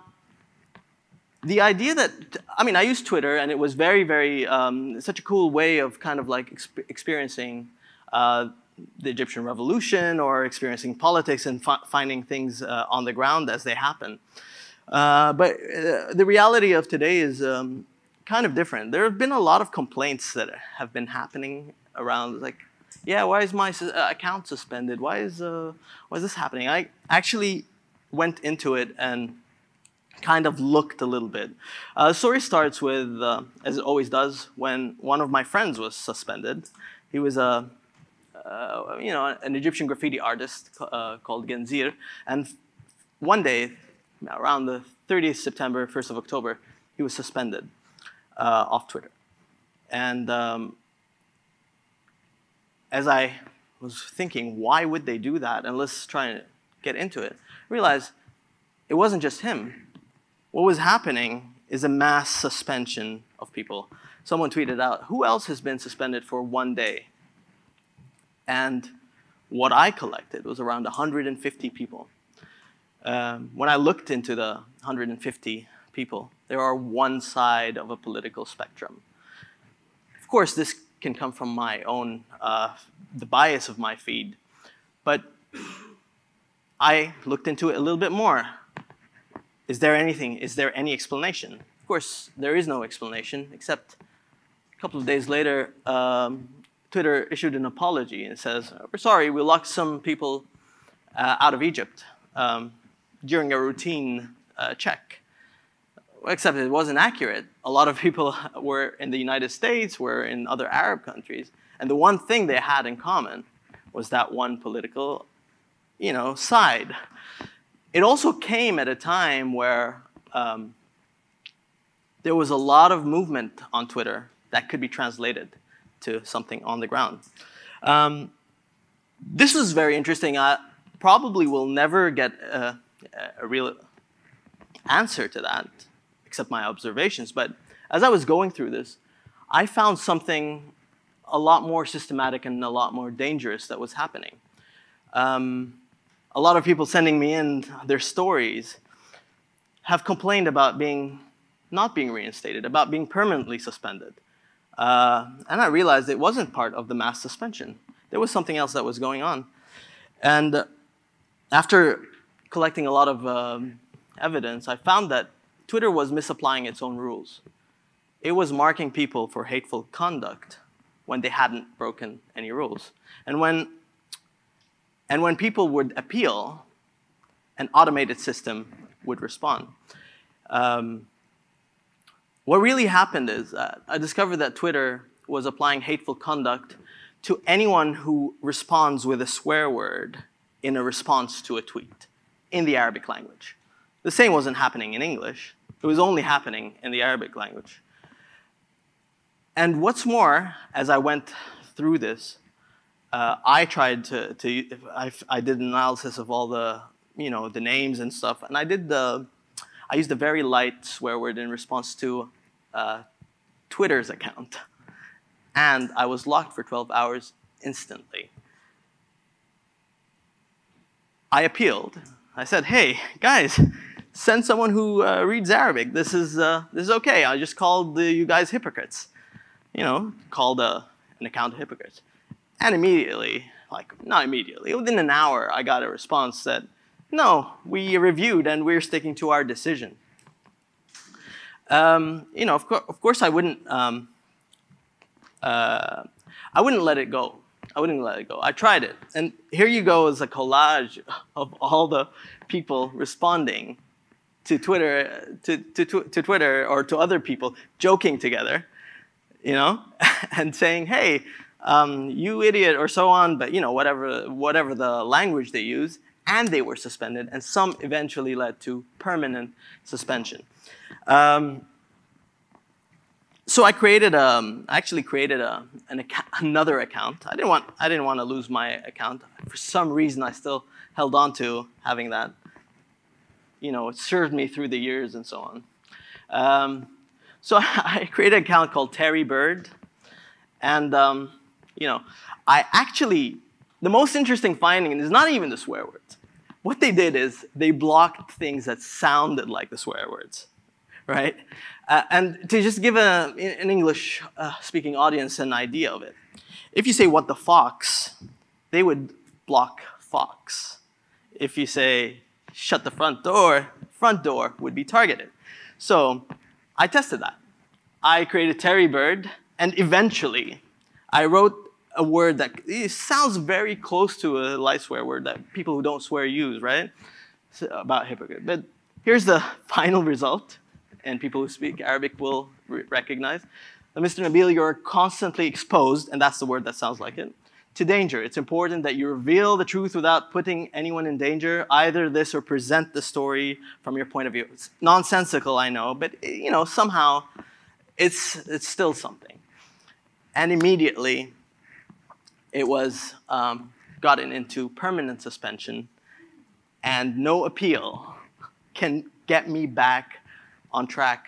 the idea that, I mean, I used Twitter and it was very, very, um, such a cool way of kind of like exp experiencing uh, the Egyptian revolution or experiencing politics and fi finding things uh, on the ground as they happen. Uh, but uh, the reality of today is um, kind of different. There have been a lot of complaints that have been happening around, like, yeah, why is my uh, account suspended? Why is, uh, why is this happening? I actually went into it and kind of looked a little bit. Uh, the story starts with, uh, as it always does, when one of my friends was suspended. He was a uh, you know, an Egyptian graffiti artist uh, called Ganzeer. And one day, around the 30th September, 1st of October, he was suspended uh, off Twitter. And um, as I was thinking, why would they do that? And let's try and get into it. I realized it wasn't just him. What was happening is a mass suspension of people. Someone tweeted out, who else has been suspended for one day? And what I collected was around 150 people. Um, when I looked into the 150 people, there are one side of a political spectrum. Of course, this can come from my own, uh, the bias of my feed, but I looked into it a little bit more. Is there anything, is there any explanation? Of course, there is no explanation, except a couple of days later, um, Twitter issued an apology and says, we're sorry, we locked some people uh, out of Egypt um, during a routine uh, check. except it wasn't accurate. A lot of people were in the United States, were in other Arab countries, and the one thing they had in common was that one political, you know, side. It also came at a time where um, there was a lot of movement on Twitter that could be translated to something on the ground. Um, this was very interesting. I probably will never get a, a real answer to that, except my observations. But as I was going through this, I found something a lot more systematic and a lot more dangerous that was happening. Um, a lot of people sending me in their stories have complained about being not being reinstated, about being permanently suspended. Uh, and I realized it wasn't part of the mass suspension. There was something else that was going on. And after collecting a lot of um, evidence, I found that Twitter was misapplying its own rules. It was marking people for hateful conduct when they hadn't broken any rules. And when, and when people would appeal, an automated system would respond. Um, what really happened is uh, I discovered that Twitter was applying hateful conduct to anyone who responds with a swear word in a response to a tweet in the Arabic language. The same wasn't happening in English. It was only happening in the Arabic language. And what's more, as I went through this, uh, I tried to, to I, I did an analysis of all the, you know, the names and stuff, and I did the, I used a very light swear word in response to uh, Twitter's account. And I was locked for 12 hours instantly. I appealed. I said, hey, guys, send someone who uh, reads Arabic. This is, uh, this is okay. I just called the, you guys hypocrites. You know, called a, uh, an account hypocrite. And immediately, like, not immediately, within an hour, I got a response that, no, we reviewed and we're sticking to our decision. Um, you know, of, co of, course, I wouldn't. Um, uh, I wouldn't let it go. I wouldn't let it go. I tried it, and here you go as a collage of all the people responding to Twitter, to, to, to Twitter or to other people, joking together, you know, and saying, "Hey, um, you idiot," or so on. But you know, whatever whatever the language they use, and they were suspended, and some eventually led to permanent suspension. Um, so I created a, um, I actually created a, an account, another account. I didn't want, I didn't want to lose my account. For some reason, I still held on to having that. You know, it served me through the years and so on. Um, so I created an account called Terry Bird, and um, you know, I actually, the most interesting finding is not even the swear words. What they did is they blocked things that sounded like the swear words right? Uh, and to just give a, an English uh, speaking audience an idea of it, if you say what the fox, they would block fox. If you say shut the front door, front door would be targeted. So I tested that. I created Terry Bird, and eventually I wrote a word that sounds very close to a light swear word that people who don't swear use, right? So, about hypocrite. But here's the final result and people who speak Arabic will recognize. That Mr. Nabil, you're constantly exposed, and that's the word that sounds like it, to danger. It's important that you reveal the truth without putting anyone in danger, either this or present the story from your point of view. It's nonsensical, I know, but you know, somehow it's, it's still something. And immediately, it was um, gotten into permanent suspension, and no appeal can get me back on track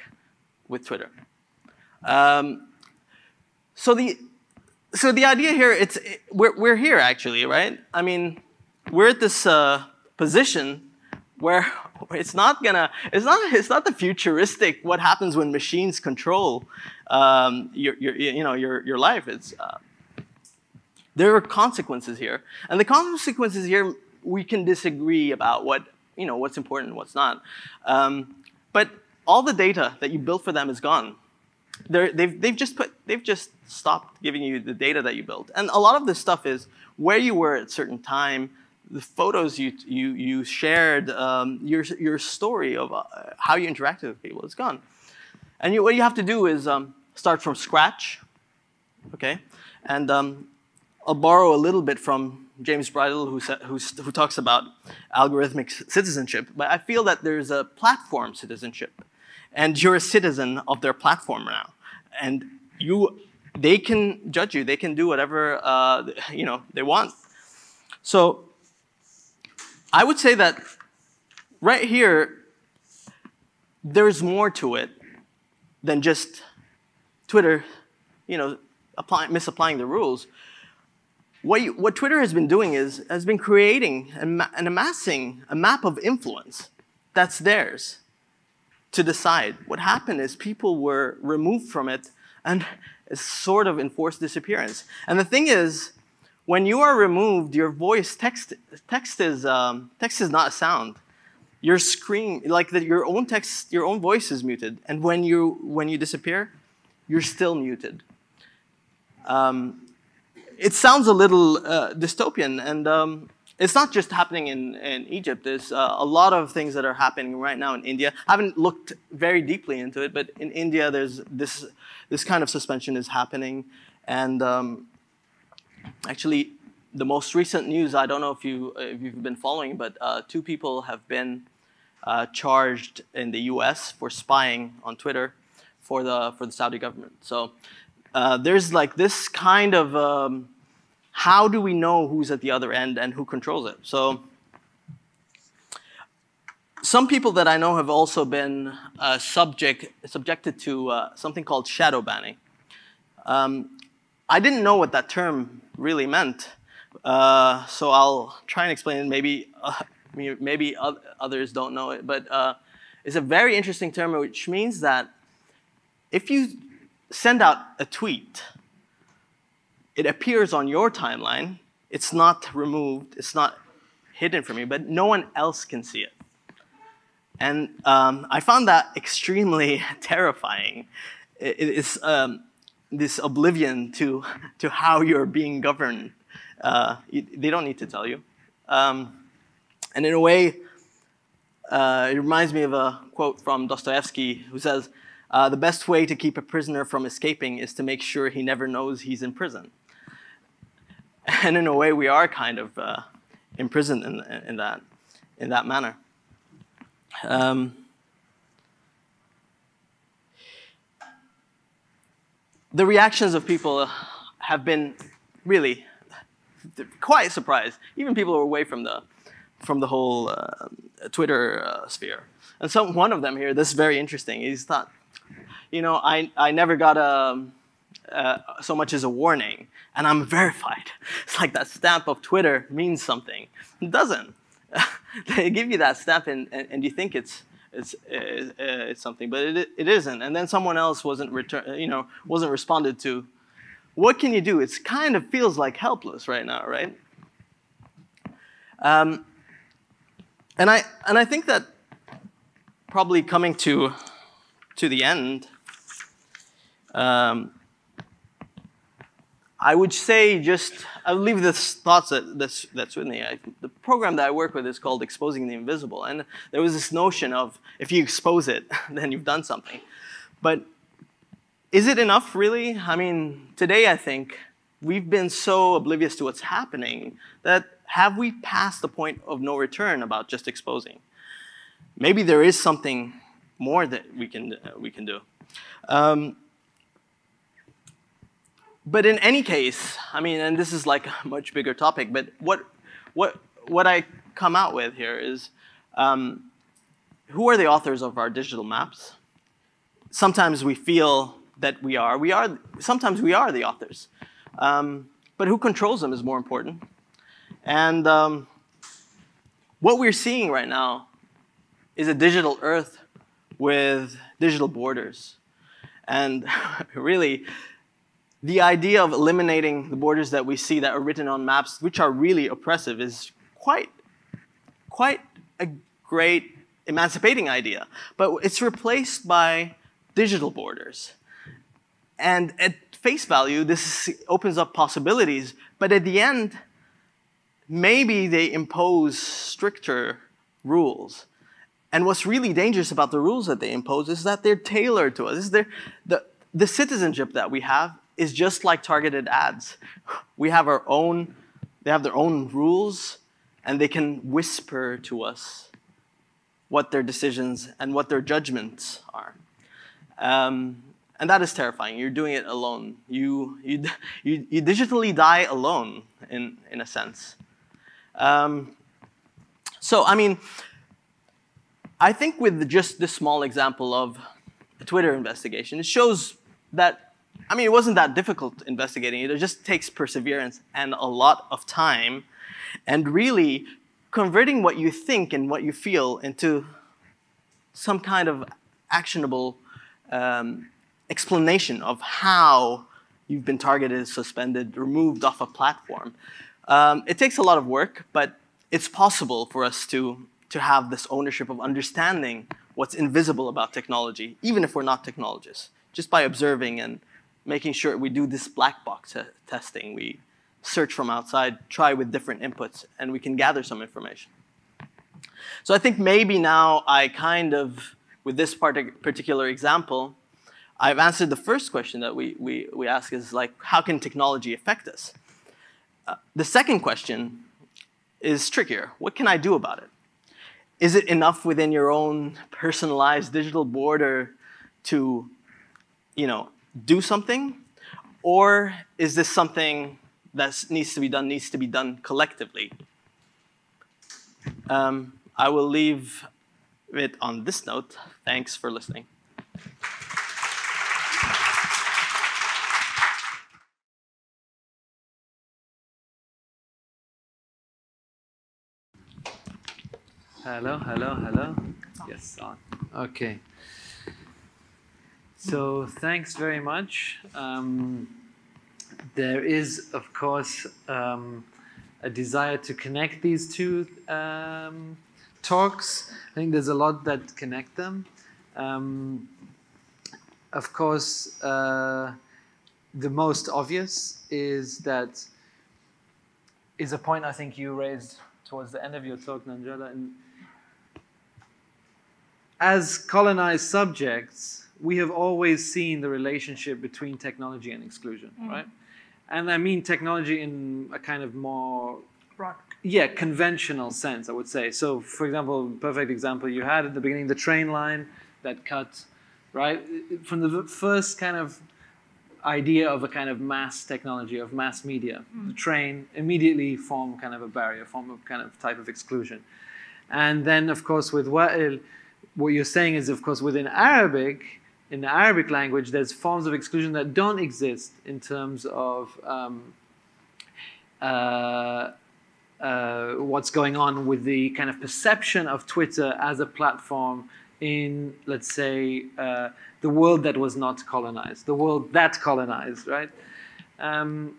with Twitter. Um, so the so the idea here, it's it, we're we're here actually, right? I mean, we're at this uh, position where it's not gonna it's not it's not the futuristic what happens when machines control um, your, your you know your your life. It's uh, there are consequences here, and the consequences here we can disagree about what you know what's important and what's not. Um, but all the data that you built for them is gone. they they've, they've, just put, they've just stopped giving you the data that you built. And a lot of this stuff is where you were at certain time, the photos you, you, you shared, um, your, your story of uh, how you interacted with people, it's gone. And you, what you have to do is um, start from scratch, okay? And um, I'll borrow a little bit from James Bridle, who, who talks about algorithmic citizenship, but I feel that there's a platform citizenship, and you're a citizen of their platform now. And you, they can judge you, they can do whatever uh, you know, they want. So I would say that right here, there's more to it than just Twitter, you know, apply, misapplying the rules. What, you, what Twitter has been doing is has been creating and, and amassing a map of influence that's theirs to decide. What happened is people were removed from it and sort of enforced disappearance. And the thing is, when you are removed, your voice text text is um, text is not a sound. Your screen, like the, your own text, your own voice is muted, and when you when you disappear, you're still muted. Um, it sounds a little uh, dystopian, and um, it's not just happening in, in Egypt. There's uh, a lot of things that are happening right now in India. I haven't looked very deeply into it, but in India, there's this this kind of suspension is happening, and um, actually, the most recent news. I don't know if you if you've been following, but uh, two people have been uh, charged in the U.S. for spying on Twitter for the for the Saudi government. So uh, there's like this kind of um, how do we know who's at the other end and who controls it? So some people that I know have also been uh, subject, subjected to uh, something called shadow banning. Um, I didn't know what that term really meant, uh, so I'll try and explain it. Maybe, uh, maybe others don't know it, but uh, it's a very interesting term, which means that if you send out a tweet it appears on your timeline. It's not removed, it's not hidden from you, but no one else can see it. And um, I found that extremely terrifying. It is um, this oblivion to, to how you're being governed. Uh, they don't need to tell you. Um, and in a way, uh, it reminds me of a quote from Dostoevsky who says, uh, The best way to keep a prisoner from escaping is to make sure he never knows he's in prison. and in a way, we are kind of uh, imprisoned in, in, that, in that manner. Um, the reactions of people have been really quite surprised. Even people who are away from the from the whole uh, Twitter uh, sphere. And so one of them here, this is very interesting. He's thought, you know, I I never got a um, uh, so much as a warning, and I'm verified. It's like that stamp of Twitter means something. It doesn't. they give you that stamp, and, and, and you think it's it's uh, it's something, but it it isn't. And then someone else wasn't return, you know, wasn't responded to. What can you do? It kind of feels like helpless right now, right? Um, and I and I think that probably coming to to the end. Um, I would say just, I'll leave this thoughts that, that's, that's with me. I, the program that I work with is called Exposing the Invisible. And there was this notion of if you expose it, then you've done something. But is it enough, really? I mean, today I think we've been so oblivious to what's happening that have we passed the point of no return about just exposing? Maybe there is something more that we can, uh, we can do. Um, but in any case, I mean, and this is like a much bigger topic, but what, what, what I come out with here is um, who are the authors of our digital maps? Sometimes we feel that we are. We are sometimes we are the authors. Um, but who controls them is more important. And um, what we're seeing right now is a digital earth with digital borders. And really, the idea of eliminating the borders that we see that are written on maps, which are really oppressive, is quite, quite a great emancipating idea. But it's replaced by digital borders. And at face value, this opens up possibilities, but at the end, maybe they impose stricter rules. And what's really dangerous about the rules that they impose is that they're tailored to us. the, the citizenship that we have is just like targeted ads. We have our own, they have their own rules, and they can whisper to us what their decisions and what their judgments are. Um, and that is terrifying. You're doing it alone. You, you, you, you digitally die alone, in, in a sense. Um, so, I mean, I think with just this small example of a Twitter investigation, it shows that, I mean, it wasn't that difficult investigating it. It just takes perseverance and a lot of time and really converting what you think and what you feel into some kind of actionable um, explanation of how you've been targeted, suspended, removed off a platform. Um, it takes a lot of work, but it's possible for us to, to have this ownership of understanding what's invisible about technology, even if we're not technologists, just by observing and making sure we do this black box testing. We search from outside, try with different inputs, and we can gather some information. So I think maybe now I kind of, with this particular example, I've answered the first question that we, we, we ask is like, how can technology affect us? Uh, the second question is trickier. What can I do about it? Is it enough within your own personalized digital border to, you know, do something? Or is this something that needs to be done needs to be done collectively? Um, I will leave it on this note. Thanks for listening. Hello, hello, hello. Yes, on. Okay. So thanks very much. Um, there is, of course, um, a desire to connect these two um, talks. I think there's a lot that connect them. Um, of course, uh, the most obvious is that is a point I think you raised towards the end of your talk, Nanjala, and as colonized subjects, we have always seen the relationship between technology and exclusion, mm. right? And I mean technology in a kind of more broad, yeah, conventional sense, I would say. So, for example, perfect example you had at the beginning, the train line that cut, right? From the first kind of idea of a kind of mass technology, of mass media, mm. the train immediately form kind of a barrier, form a kind of type of exclusion. And then, of course, with Wael, what you're saying is, of course, within Arabic, in the Arabic language, there's forms of exclusion that don't exist in terms of um, uh, uh, what's going on with the kind of perception of Twitter as a platform in, let's say, uh, the world that was not colonized, the world that colonized, right? Um,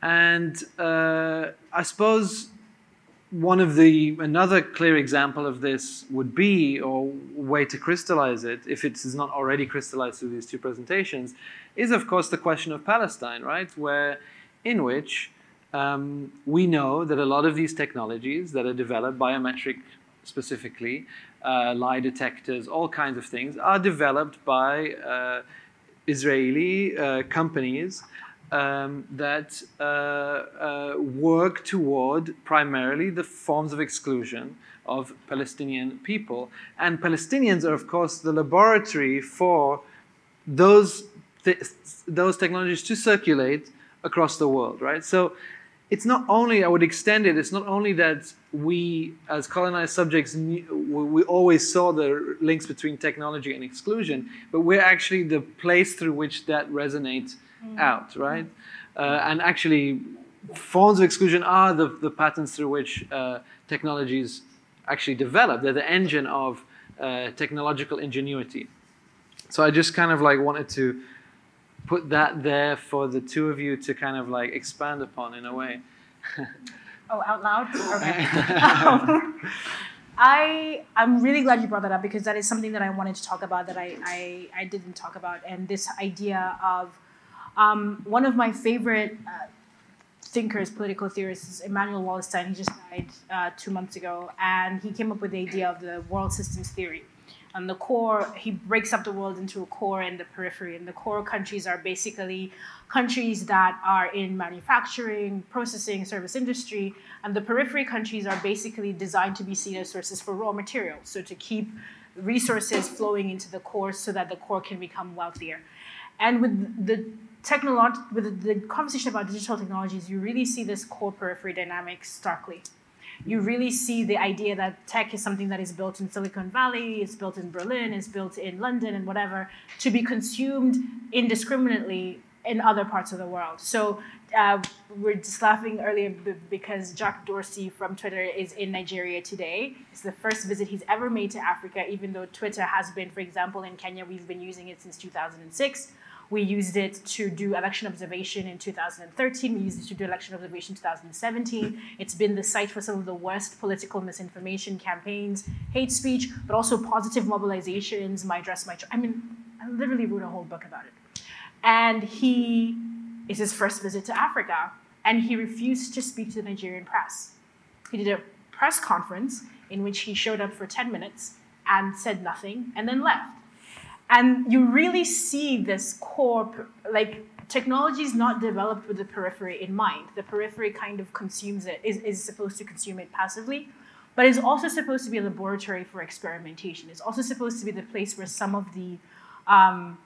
and uh, I suppose one of the another clear example of this would be or way to crystallize it if it is not already crystallized through these two presentations is of course the question of palestine right? Where in which um, we know that a lot of these technologies that are developed biometric specifically uh, lie detectors all kinds of things are developed by uh, israeli uh, companies um, that uh, uh, work toward primarily the forms of exclusion of Palestinian people. And Palestinians are, of course, the laboratory for those, th those technologies to circulate across the world, right? So it's not only, I would extend it, it's not only that we, as colonized subjects, we always saw the links between technology and exclusion, but we're actually the place through which that resonates mm. out, right? Uh, and actually, forms of exclusion are the, the patterns through which uh, technologies actually develop. They're the engine of uh, technological ingenuity. So I just kind of like wanted to put that there for the two of you to kind of like expand upon in a way. oh, out loud? Okay. um, I I'm really glad you brought that up because that is something that I wanted to talk about that I I, I didn't talk about, and this idea of um, one of my favorite uh, thinkers, political theorists, is Immanuel Wallerstein, he just died uh, two months ago, and he came up with the idea of the world systems theory. And the core, he breaks up the world into a core and the periphery. And the core countries are basically countries that are in manufacturing, processing, service industry. And the periphery countries are basically designed to be seen as sources for raw materials. So to keep resources flowing into the core so that the core can become wealthier. And with the technolog- with the conversation about digital technologies, you really see this core periphery dynamic starkly. You really see the idea that tech is something that is built in Silicon Valley, it's built in Berlin, it's built in London, and whatever, to be consumed indiscriminately in other parts of the world. So uh, we're just laughing earlier because Jack Dorsey from Twitter is in Nigeria today. It's the first visit he's ever made to Africa, even though Twitter has been, for example, in Kenya, we've been using it since 2006. We used it to do election observation in 2013. We used it to do election observation in 2017. It's been the site for some of the worst political misinformation campaigns, hate speech, but also positive mobilizations, my dress, my. Tr- I mean, I literally wrote a whole book about it. And he is his first visit to Africa, and he refused to speak to the Nigerian press. He did a press conference in which he showed up for 10 minutes and said nothing and then left. And you really see this core, like technology is not developed with the periphery in mind. The periphery kind of consumes it, is, is supposed to consume it passively, but it's also supposed to be a laboratory for experimentation. It's also supposed to be the place where some of the um,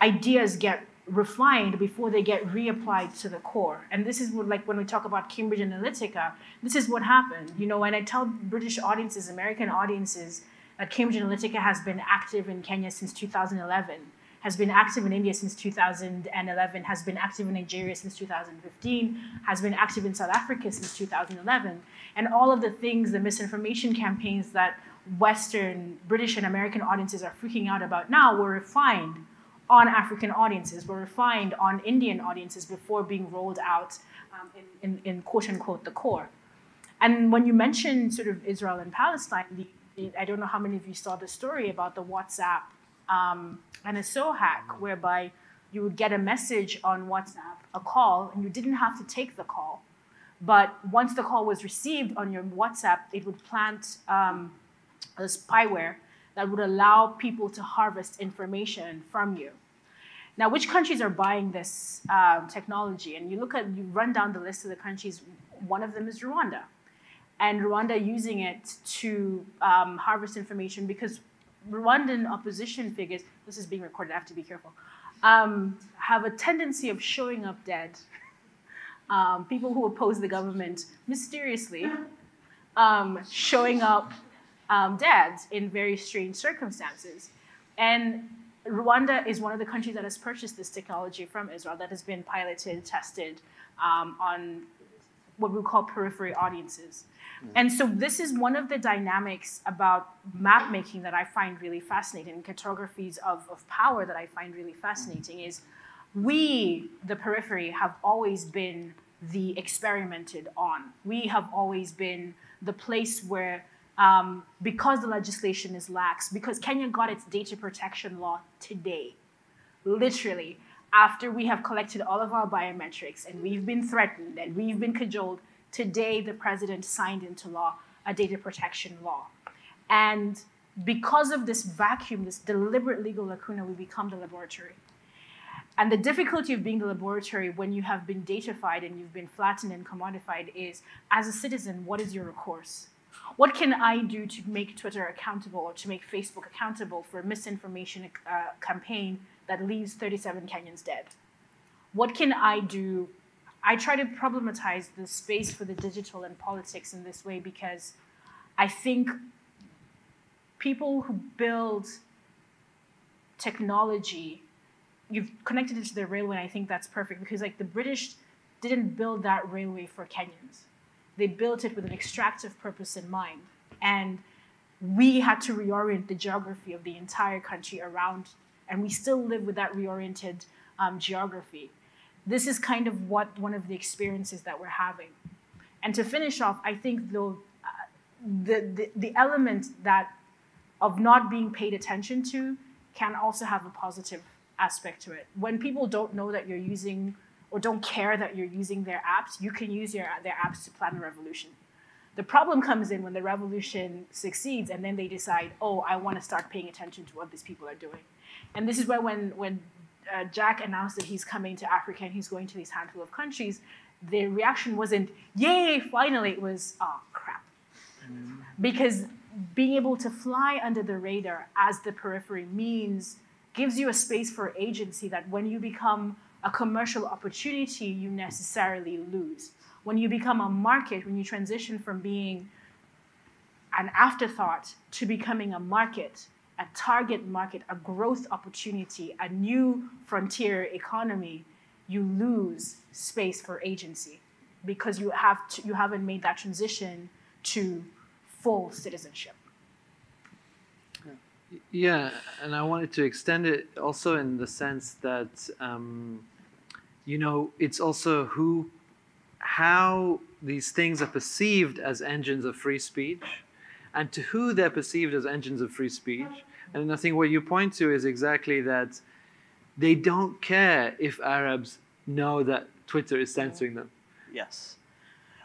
ideas get refined before they get reapplied to the core. And this is what, like when we talk about Cambridge Analytica, this is what happened. You know, when I tell British audiences, American audiences, Cambridge Analytica has been active in Kenya since 2011, has been active in India since 2011, has been active in Nigeria since 2015, has been active in South Africa since 2011. And all of the things, the misinformation campaigns that Western, British, and American audiences are freaking out about now were refined on African audiences, were refined on Indian audiences before being rolled out um, in, in, in quote unquote the core. And when you mention sort of Israel and Palestine, the I don't know how many of you saw the story about the WhatsApp um, NSO hack, whereby you would get a message on WhatsApp, a call, and you didn't have to take the call. But once the call was received on your WhatsApp, it would plant um, a spyware that would allow people to harvest information from you. Now, which countries are buying this uh, technology? And you look at, you run down the list of the countries. One of them is Rwanda and Rwanda using it to um, harvest information because Rwandan opposition figures, this is being recorded, I have to be careful, um, have a tendency of showing up dead. Um, people who oppose the government mysteriously um, showing up um, dead in very strange circumstances. And Rwanda is one of the countries that has purchased this technology from Israel that has been piloted, tested um, on what we call periphery audiences. And so this is one of the dynamics about map making that I find really fascinating, cartographies of, of power that I find really fascinating is we, the periphery, have always been the experimented on. We have always been the place where, um, because the legislation is lax, because Kenya got its data protection law today, literally, after we have collected all of our biometrics and we've been threatened and we've been cajoled today the president signed into law a data protection law. And because of this vacuum, this deliberate legal lacuna, we become the laboratory. And the difficulty of being the laboratory when you have been datafied and you've been flattened and commodified is, as a citizen, what is your recourse? What can I do to make Twitter accountable or to make Facebook accountable for a misinformation uh, campaign that leaves 37 Kenyans dead? What can I do I try to problematize the space for the digital and politics in this way because I think people who build technology, you've connected it to the railway, and I think that's perfect because like the British didn't build that railway for Kenyans. They built it with an extractive purpose in mind. And we had to reorient the geography of the entire country around, and we still live with that reoriented um, geography this is kind of what one of the experiences that we're having. And to finish off, I think the, uh, the, the, the element that of not being paid attention to can also have a positive aspect to it. When people don't know that you're using or don't care that you're using their apps, you can use your, their apps to plan a revolution. The problem comes in when the revolution succeeds and then they decide, oh, I want to start paying attention to what these people are doing. And this is where when, when uh, Jack announced that he's coming to Africa and he's going to these handful of countries, the reaction wasn't, yay, finally. It was, oh, crap. Mm. Because being able to fly under the radar as the periphery means, gives you a space for agency that when you become a commercial opportunity, you necessarily lose. When you become a market, when you transition from being an afterthought to becoming a market, a target market, a growth opportunity, a new frontier economy, you lose space for agency because you have to, you haven't made that transition to full citizenship. Yeah, and I wanted to extend it also in the sense that um, you know it's also who how these things are perceived as engines of free speech and to who they're perceived as engines of free speech. And I think what you point to is exactly that they don't care if Arabs know that Twitter is censoring them. Yes.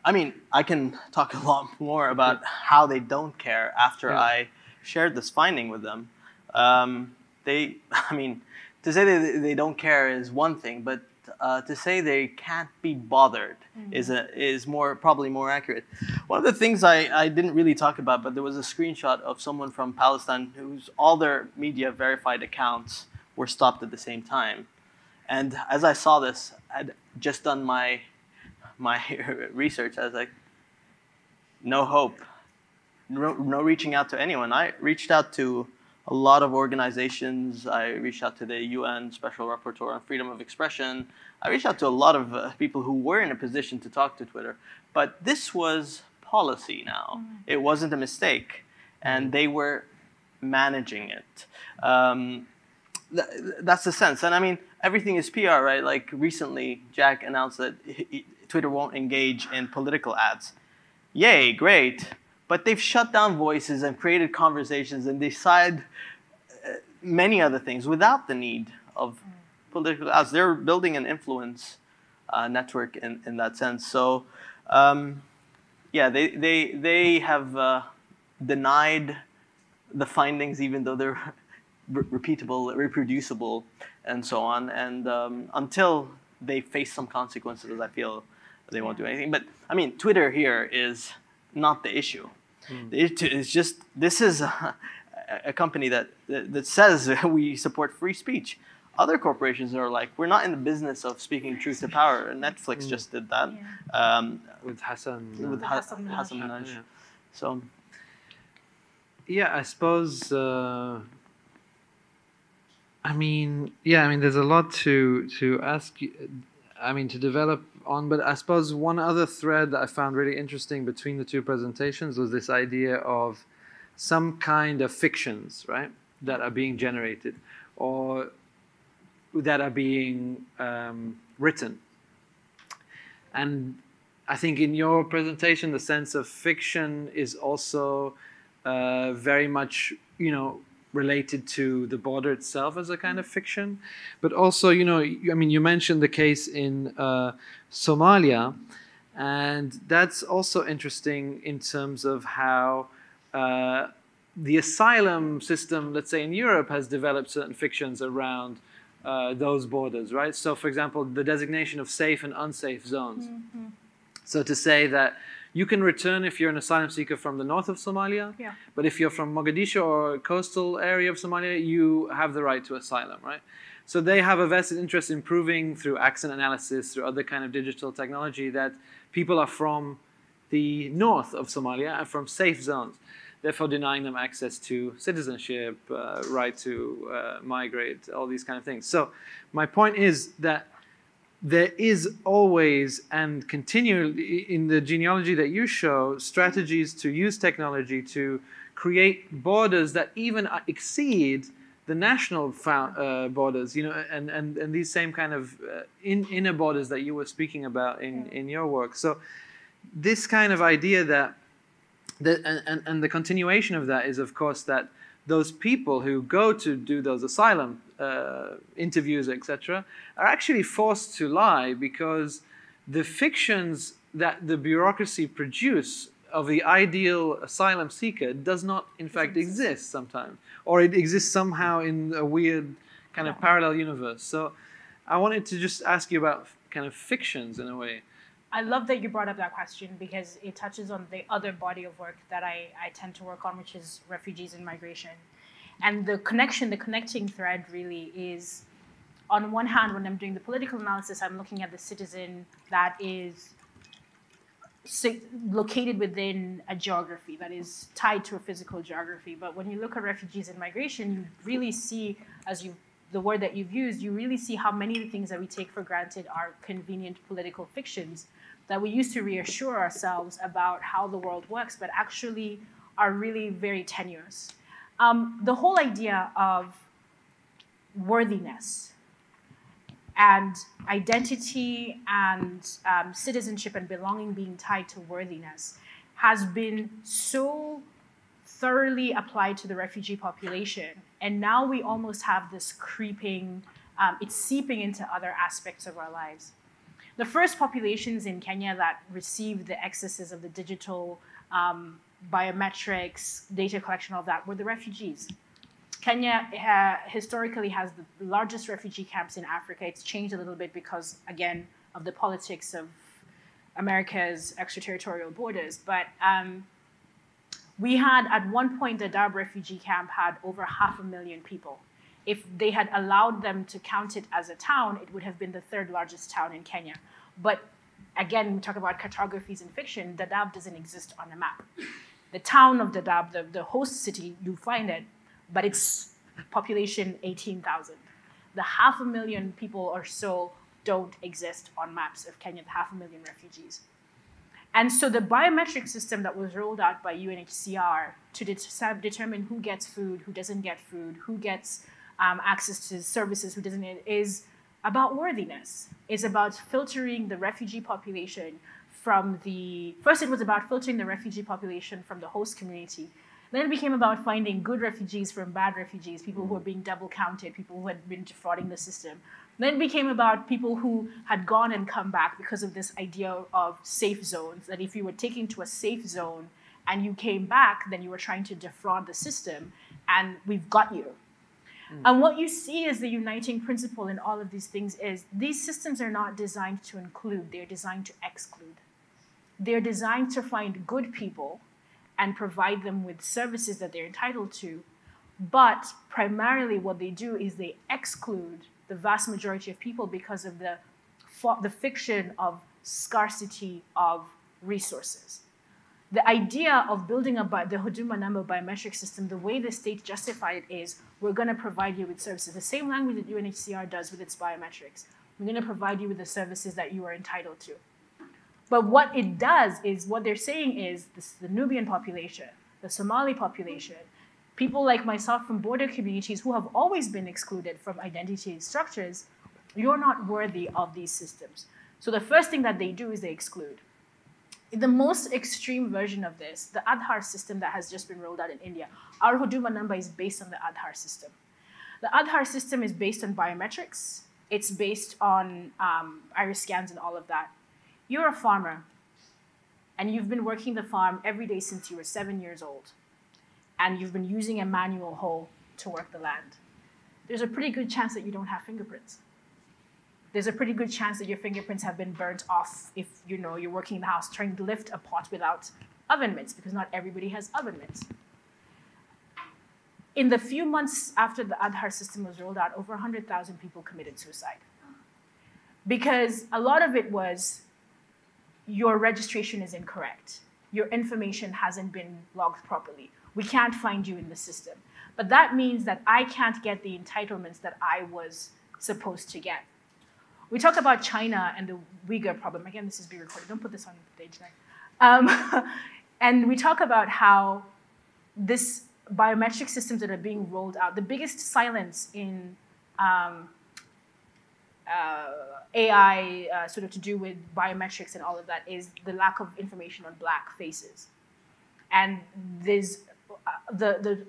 I mean, I can talk a lot more about how they don't care after yeah. I shared this finding with them. Um, they, I mean, to say that they don't care is one thing, but uh, to say they can't be bothered mm-hmm. is a, is more probably more accurate. One of the things I, I didn't really talk about, but there was a screenshot of someone from Palestine whose all their media verified accounts were stopped at the same time. And as I saw this, I'd just done my my research. I was like, no hope, no, no reaching out to anyone. I reached out to a lot of organizations. I reached out to the UN Special Rapporteur on Freedom of Expression. I reached out to a lot of uh, people who were in a position to talk to Twitter. But this was policy now. Mm. It wasn't a mistake. And they were managing it. Um, th that's the sense. And I mean, everything is PR, right? Like recently, Jack announced that he, Twitter won't engage in political ads. Yay, great. But they've shut down voices and created conversations and decide uh, many other things without the need of political ads. They're building an influence uh, network in, in that sense. So, um, yeah, they, they, they have uh, denied the findings even though they're repeatable, reproducible, and so on. And um, until they face some consequences, I feel they won't do anything. But I mean, Twitter here is not the issue. Mm. It's just this is a, a company that, that, that says we support free speech. Other corporations are like, we're not in the business of speaking truth to power. Netflix mm. just did that yeah. um, with Hasan. With ha Hasan Minhaj. Yeah. So, yeah, I suppose. Uh, I mean, yeah, I mean, there's a lot to to ask. I mean, to develop on, but I suppose one other thread that I found really interesting between the two presentations was this idea of some kind of fictions, right, that are being generated or that are being um, written. And I think in your presentation, the sense of fiction is also uh, very much, you know, related to the border itself as a kind of fiction, but also, you know, I mean, you mentioned the case in uh, Somalia, and that's also interesting in terms of how uh, the asylum system, let's say in Europe, has developed certain fictions around uh, those borders, right? So, for example, the designation of safe and unsafe zones. Mm -hmm. So, to say that you can return if you're an asylum seeker from the north of Somalia. Yeah. But if you're from Mogadishu or coastal area of Somalia, you have the right to asylum, right? So they have a vested interest in proving through accent analysis, through other kind of digital technology, that people are from the north of Somalia and from safe zones, therefore denying them access to citizenship, uh, right to uh, migrate, all these kind of things. So my point is that there is always and continually in the genealogy that you show strategies to use technology to create borders that even exceed the national uh, borders, you know, and, and, and these same kind of uh, in, inner borders that you were speaking about in, in your work. So this kind of idea that, that and, and, and the continuation of that is, of course, that those people who go to do those asylum uh, interviews, etc., are actually forced to lie because the fictions that the bureaucracy produce of the ideal asylum seeker does not, in fact, exist sometimes, or it exists somehow in a weird kind of parallel universe. So, I wanted to just ask you about kind of fictions in a way. I love that you brought up that question because it touches on the other body of work that I, I tend to work on, which is refugees and migration. And the connection, the connecting thread really is on one hand, when I'm doing the political analysis, I'm looking at the citizen that is located within a geography that is tied to a physical geography. But when you look at refugees and migration, you really see, as you the word that you've used, you really see how many of the things that we take for granted are convenient political fictions that we used to reassure ourselves about how the world works, but actually are really very tenuous. Um, the whole idea of worthiness and identity and um, citizenship and belonging being tied to worthiness has been so thoroughly applied to the refugee population. And now we almost have this creeping, um, it's seeping into other aspects of our lives. The first populations in Kenya that received the excesses of the digital um, biometrics, data collection, all that, were the refugees. Kenya historically has the largest refugee camps in Africa. It's changed a little bit because, again, of the politics of America's extraterritorial borders. But um, we had, at one point, the Dadaab refugee camp had over half a million people. If they had allowed them to count it as a town, it would have been the third largest town in Kenya. But again, we talk about cartographies in fiction, Dadaab doesn't exist on a map. The town of Dadaab, the, the host city, you find it, but its population 18,000. The half a million people or so don't exist on maps of Kenya, the half a million refugees. And so the biometric system that was rolled out by UNHCR to det- determine who gets food, who doesn't get food, who gets um, access to services, who doesn't, is about worthiness. It's about filtering the refugee population from the, first it was about filtering the refugee population from the host community then it became about finding good refugees from bad refugees, people who were being double counted, people who had been defrauding the system. Then it became about people who had gone and come back because of this idea of safe zones, that if you were taken to a safe zone and you came back, then you were trying to defraud the system, and we've got you. Mm. And what you see as the uniting principle in all of these things is these systems are not designed to include, they're designed to exclude. They're designed to find good people and provide them with services that they're entitled to. But primarily, what they do is they exclude the vast majority of people because of the, the fiction of scarcity of resources. The idea of building a the Huduma number biometric system, the way the state justified it is we're going to provide you with services. The same language that UNHCR does with its biometrics. We're going to provide you with the services that you are entitled to. But what it does is what they're saying is this, the Nubian population, the Somali population, people like myself from border communities who have always been excluded from identity structures, you're not worthy of these systems. So the first thing that they do is they exclude. In the most extreme version of this, the Aadhaar system that has just been rolled out in India, our Huduma number is based on the Aadhaar system. The Aadhaar system is based on biometrics. It's based on um, iris scans and all of that. You're a farmer, and you've been working the farm every day since you were seven years old, and you've been using a manual hoe to work the land. There's a pretty good chance that you don't have fingerprints. There's a pretty good chance that your fingerprints have been burnt off if you know you're working in the house trying to lift a pot without oven mitts, because not everybody has oven mitts. In the few months after the Aadhaar system was rolled out, over 100,000 people committed suicide. Because a lot of it was your registration is incorrect. Your information hasn't been logged properly. We can't find you in the system. But that means that I can't get the entitlements that I was supposed to get. We talk about China and the Uyghur problem. Again, this is being recorded. Don't put this on the page Um, and we talk about how this biometric systems that are being rolled out, the biggest silence in um, AI uh, sort of to do with biometrics and all of that is the lack of information on black faces. And there's uh, the, the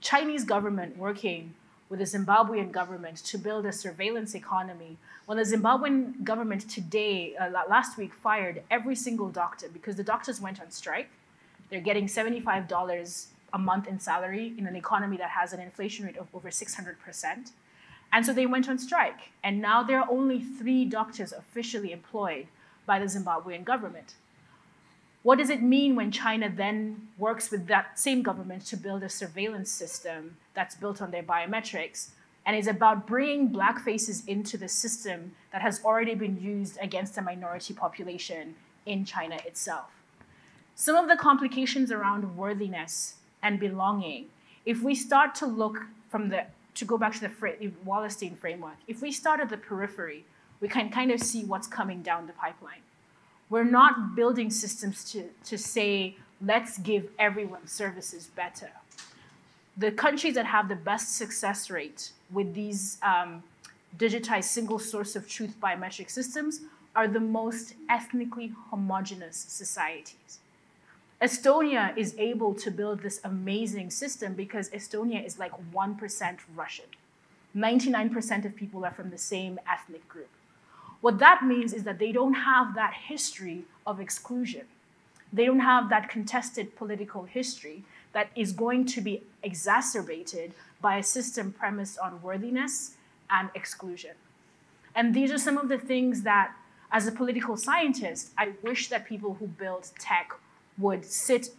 Chinese government working with the Zimbabwean government to build a surveillance economy. Well, the Zimbabwean government today, uh, last week, fired every single doctor because the doctors went on strike. They're getting $75 a month in salary in an economy that has an inflation rate of over 600%. And so they went on strike. And now there are only three doctors officially employed by the Zimbabwean government. What does it mean when China then works with that same government to build a surveillance system that's built on their biometrics and is about bringing black faces into the system that has already been used against a minority population in China itself? Some of the complications around worthiness and belonging, if we start to look from the, to go back to the Wallerstein framework, if we start at the periphery, we can kind of see what's coming down the pipeline. We're not building systems to, to say, let's give everyone services better. The countries that have the best success rate with these um, digitized single source of truth biometric systems are the most ethnically homogenous societies. Estonia is able to build this amazing system because Estonia is like 1% Russian. 99% of people are from the same ethnic group. What that means is that they don't have that history of exclusion. They don't have that contested political history that is going to be exacerbated by a system premised on worthiness and exclusion. And these are some of the things that, as a political scientist, I wish that people who build tech would sit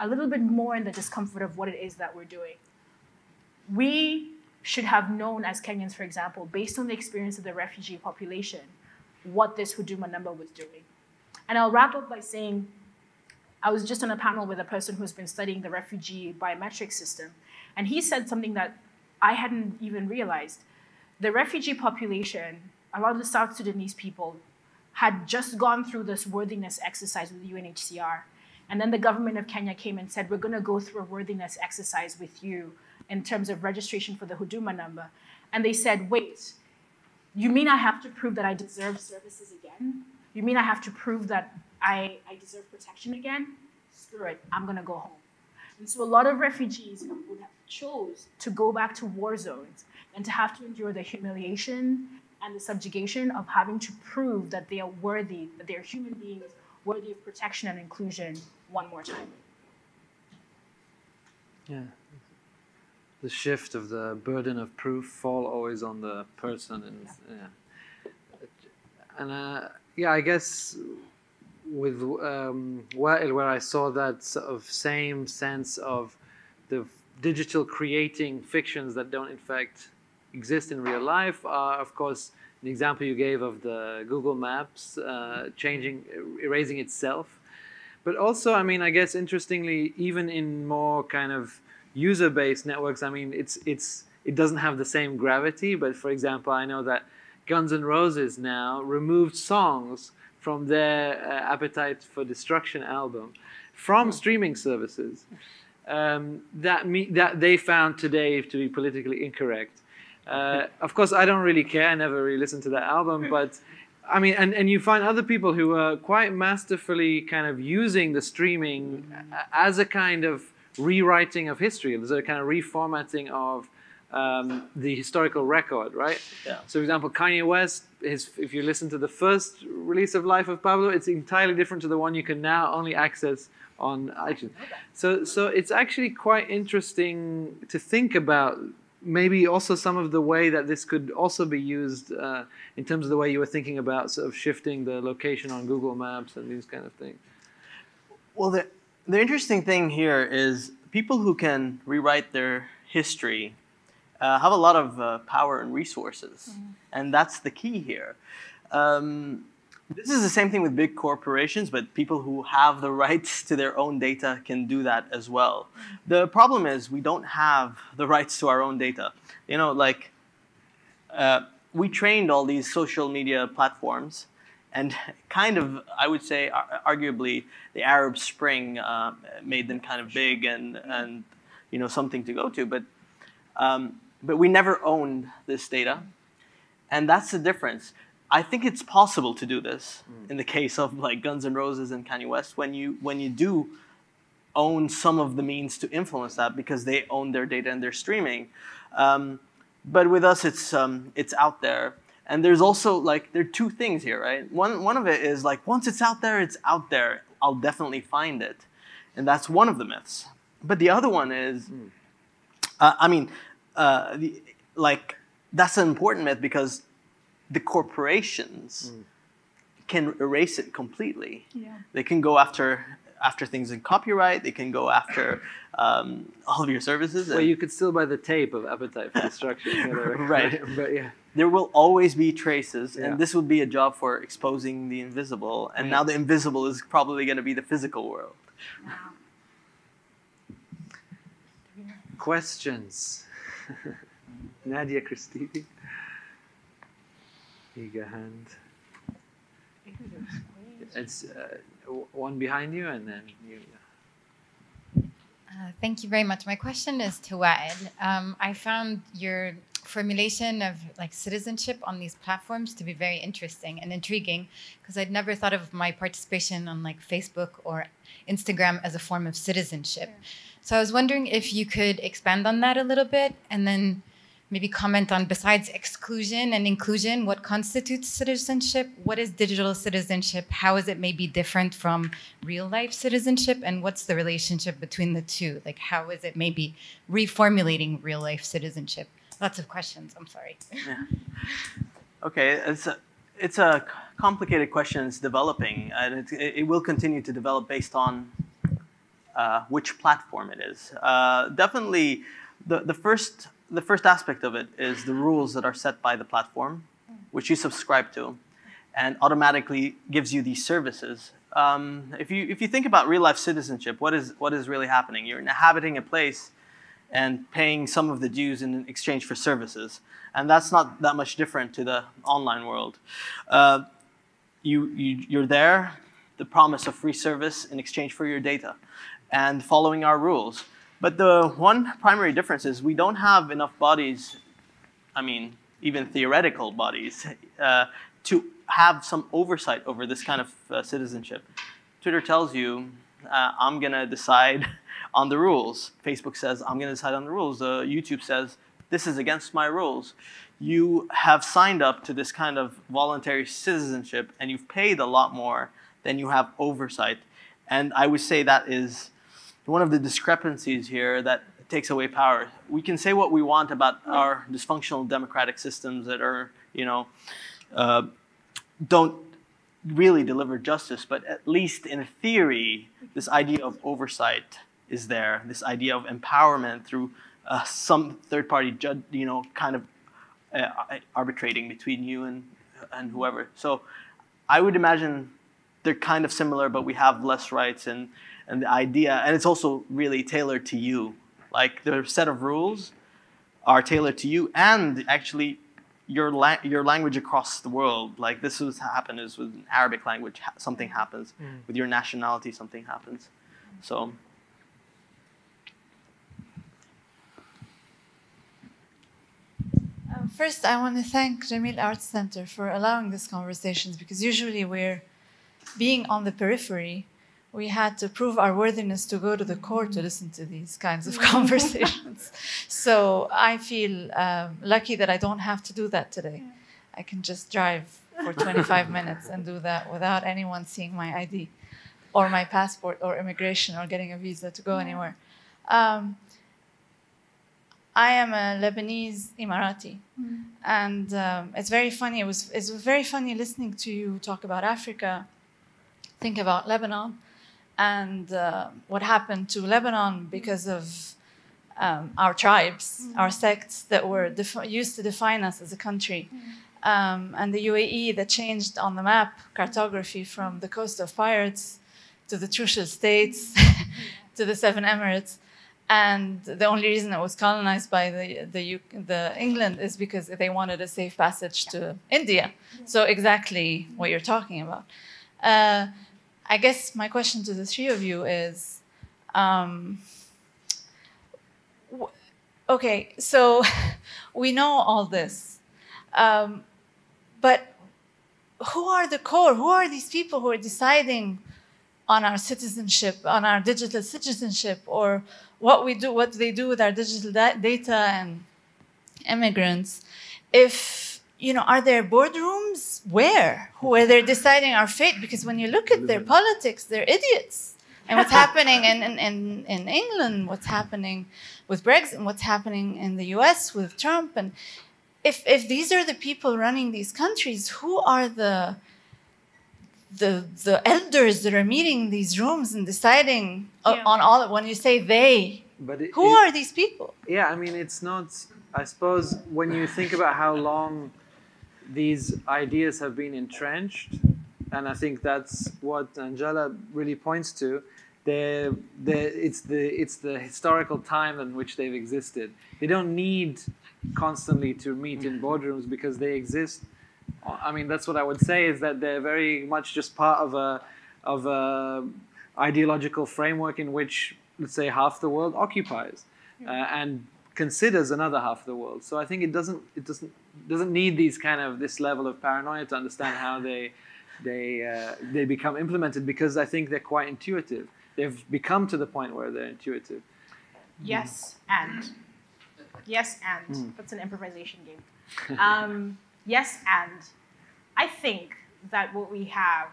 a little bit more in the discomfort of what it is that we're doing. We should have known as Kenyans, for example, based on the experience of the refugee population, what this Huduma number was doing. And I'll wrap up by saying I was just on a panel with a person who's been studying the refugee biometric system, and he said something that I hadn't even realized. The refugee population, a lot of the South Sudanese people, had just gone through this worthiness exercise with UNHCR. And then the government of Kenya came and said, We're going to go through a worthiness exercise with you in terms of registration for the Huduma number. And they said, wait, you mean I have to prove that I deserve services again? You mean I have to prove that I, I deserve protection again? Screw it, I'm gonna go home. And so a lot of refugees would have chose to go back to war zones and to have to endure the humiliation and the subjugation of having to prove that they are worthy, that they are human beings worthy of protection and inclusion one more time. Yeah. The shift of the burden of proof fall always on the person and yeah, and uh, yeah I guess with um, where I saw that sort of same sense of the digital creating fictions that don't in fact exist in real life are of course the example you gave of the Google Maps uh, changing erasing itself. But also I mean I guess interestingly even in more kind of user-based networks, I mean, it's it's it doesn't have the same gravity. But for example, I know that Guns N' Roses now removed songs from their uh, Appetite for Destruction album from streaming services um, that me that they found today to be politically incorrect. Uh, of course, I don't really care. I never really listened to that album, but I mean, and, and you find other people who are quite masterfully kind of using the streaming as a kind of rewriting of history. There's a kind of reformatting of um, the historical record, right? Yeah. So, for example, Kanye West, his, if you listen to the first release of Life of Pablo, it's entirely different to the one you can now only access on iTunes. So, so it's actually quite interesting to think about maybe also some of the way that this could also be used uh, in terms of the way you were thinking about sort of shifting the location on Google Maps and these kind of things. Well, the the interesting thing here is people who can rewrite their history uh, have a lot of uh, power and resources, mm-hmm. and that's the key here. Um, this is the same thing with big corporations, but people who have the rights to their own data can do that as well. Mm-hmm. The problem is we don't have the rights to our own data. You know, like uh, we trained all these social media platforms and kind of, I would say, arguably, the Arab Spring uh, made them kind of big and, and you know something to go to. But um, but we never owned this data, and that's the difference. I think it's possible to do this mm. in the case of like Guns N' Roses and Kanye West when you when you do own some of the means to influence that because they own their data and their streaming. Um, but with us, it's um, it's out there. And there's also like there are two things here, right? One one of it is like once it's out there, it's out there. I'll definitely find it, and that's one of the myths. But the other one is, uh, I mean, uh, the, like that's an important myth because the corporations can erase it completely. Yeah. They can go after after things in copyright. They can go after um, all of your services. Well, and- you could still buy the tape of Appetite for Destruction. Right. But yeah. there will always be traces, Yeah. and this would be a job for exposing the invisible. And now the invisible is probably going to be the physical world. Questions? Nadia Christini. Eager hand. It's uh, one behind you and then you. Uh, thank you very much. My question is to Wael. Um, I found your formulation of like citizenship on these platforms to be very interesting and intriguing because I'd never thought of my participation on like Facebook or Instagram as a form of citizenship. So I was wondering if you could expand on that a little bit and then maybe comment on besides exclusion and inclusion, what constitutes citizenship? What is digital citizenship? How is it maybe different from real life citizenship? And what's the relationship between the two? Like, how is it maybe reformulating real life citizenship? Lots of questions. I'm sorry. Yeah. Okay, it's a, it's a complicated question. It's developing, and it, it will continue to develop based on uh, which platform it is. Uh, definitely, the, the first the first aspect of it is the rules that are set by the platform, which you subscribe to, and automatically gives you these services. Um, if you if you think about real life citizenship, what is what is really happening? You're inhabiting a place and paying some of the dues in exchange for services. And that's not that much different to the online world. Uh, you, you, you're there, the promise of free service in exchange for your data, and following our rules. But the one primary difference is we don't have enough bodies, I mean, even theoretical bodies, uh, to have some oversight over this kind of uh, citizenship. Twitter tells you, uh, I'm going to decide on the rules. Facebook says, I'm going to decide on the rules. Uh, YouTube says, this is against my rules. You have signed up to this kind of voluntary citizenship and you've paid a lot more than you have oversight. And I would say that is one of the discrepancies here that takes away power. We can say what we want about our dysfunctional democratic systems that are, you know, uh, don't really deliver justice, but at least in theory, this idea of oversight is there. This idea of empowerment through uh, some third-party judge, you know, kind of uh, arbitrating between you and and whoever. So, I would imagine they're kind of similar, but we have less rights and and the idea, and it's also really tailored to you. Like the set of rules are tailored to you, and actually your la- your language across the world. Like this was happen is with Arabic language, ha- something happens. With your nationality, something happens. So. Um, First, I want to thank Jameel Arts Center for allowing these conversations because usually we're being on the periphery. We had to prove our worthiness to go to the court to listen to these kinds of conversations. So I feel um, lucky that I don't have to do that today. I can just drive for 25 minutes and do that without anyone seeing my ID or my passport or immigration or getting a visa to go anywhere. Um, I am a Lebanese Emirati, and um, it's very funny. It was it's very funny listening to you talk about Africa, think about Lebanon, and uh, what happened to Lebanon because of um, our tribes, our sects that were used to define us as a country, um, and the UAE that changed on the map cartography from the coast of pirates to the Trucial states to the Seven Emirates. And the only reason it was colonized by the the, the England is because they wanted a safe passage to India. So exactly what you're talking about. Uh, I guess my question to the three of you is, um, okay, so we know all this, um, but who are the core? Who are these people who are deciding on our citizenship, on our digital citizenship, or what we do, what they do with our digital da- data, and immigrants, if you know, are there boardrooms where where they're deciding our fate? Because when you look at their politics, they're idiots. And what's happening in, in, in, in England, what's happening with Brexit, and what's happening in the US with Trump, and if if these are the people running these countries, who are the the the elders that are meeting these rooms and deciding o- Yeah. on all when you say they But it, who it- are these people Yeah, I mean, it's not. I suppose when you think about how long these ideas have been entrenched, and I think that's what Nanjala really points to. They're, they're, it's the it's the historical time in which they've existed. They don't need constantly to meet in boardrooms because they exist. I mean, that's what I would say is that they're very much just part of a of a ideological framework in which, let's say, half the world occupies uh, and considers another half of the world. So I think it doesn't it doesn't doesn't need these kind of this level of paranoia to understand how they they uh, they become implemented because I think they're quite intuitive. They've become to the point where they're intuitive. Yes, and. Yes, and. That's an improvisation game. Um, yes, and. I think that what we have,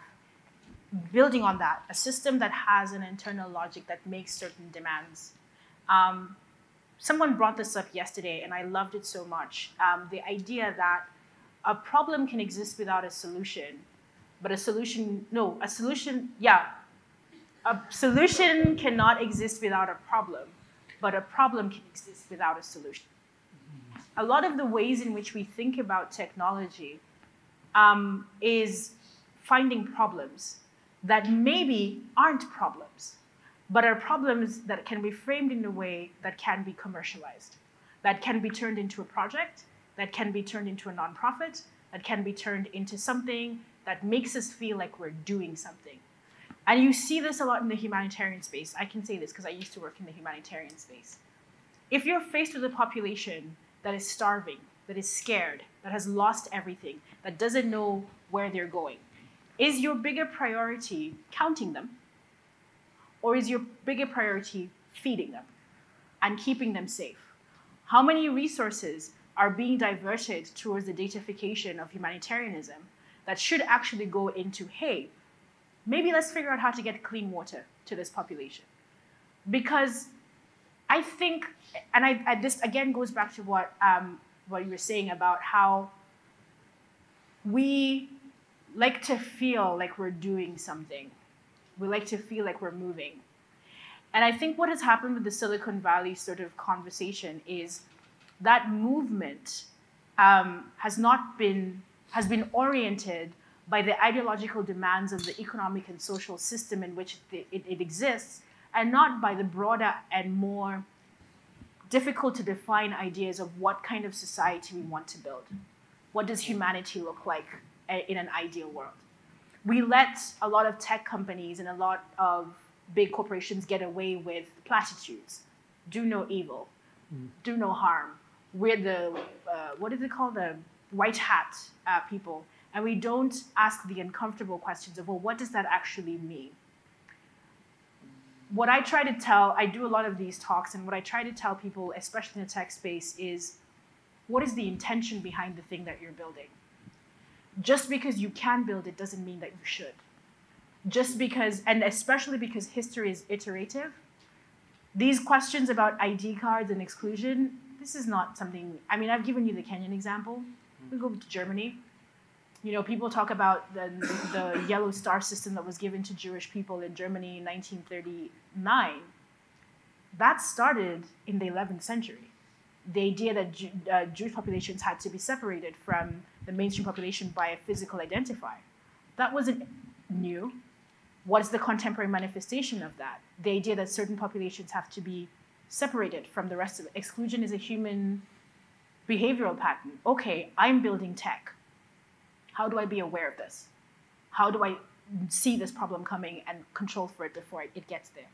building on that, a system that has an internal logic that makes certain demands. Um, someone brought this up yesterday, and I loved it so much. Um, the idea that a problem can exist without a solution, but a solution, no, a solution, yeah, a solution cannot exist without a problem, but a problem can exist without a solution. A lot of the ways in which we think about technology um, is finding problems that maybe aren't problems, but are problems that can be framed in a way that can be commercialized, that can be turned into a project, that can be turned into a nonprofit, that can be turned into something that makes us feel like we're doing something. And you see this a lot in the humanitarian space. I can say this because I used to work in the humanitarian space. If you're faced with a population that is starving, that is scared, that has lost everything, that doesn't know where they're going, is your bigger priority counting them? Or is your bigger priority feeding them and keeping them safe? How many resources are being diverted towards the datafication of humanitarianism that should actually go into, hey, maybe let's figure out how to get clean water to this population? Because I think, and I, I this again goes back to what um, what you were saying about how we like to feel like we're doing something. We like to feel like we're moving. And I think what has happened with the Silicon Valley sort of conversation is that movement um, has not been has been oriented by the ideological demands of the economic and social system in which it, it, it exists, and not by the broader and more difficult to define ideas of what kind of society we want to build. What does humanity look like in an ideal world? We let a lot of tech companies and a lot of big corporations get away with platitudes do no evil, do no harm. We're the, uh, what is it called? The white hat uh, people. And we don't ask the uncomfortable questions of, well, what does that actually mean? What I try to tell, I do a lot of these talks, and what I try to tell people, especially in the tech space, is what is the intention behind the thing that you're building? Just because you can build it doesn't mean that you should. Just because, and especially because history is iterative, these questions about ID cards and exclusion, this is not something, I mean, I've given you the Kenyan example. We go to Germany. You know, people talk about the, the yellow star system that was given to Jewish people in Germany in 1939. That started in the 11th century. The idea that uh, Jewish populations had to be separated from the mainstream population by a physical identifier. That wasn't new. What is the contemporary manifestation of that? The idea that certain populations have to be separated from the rest of it. Exclusion is a human behavioral pattern. Okay, I'm building tech. How do I be aware of this? How do I see this problem coming and control for it before it gets there?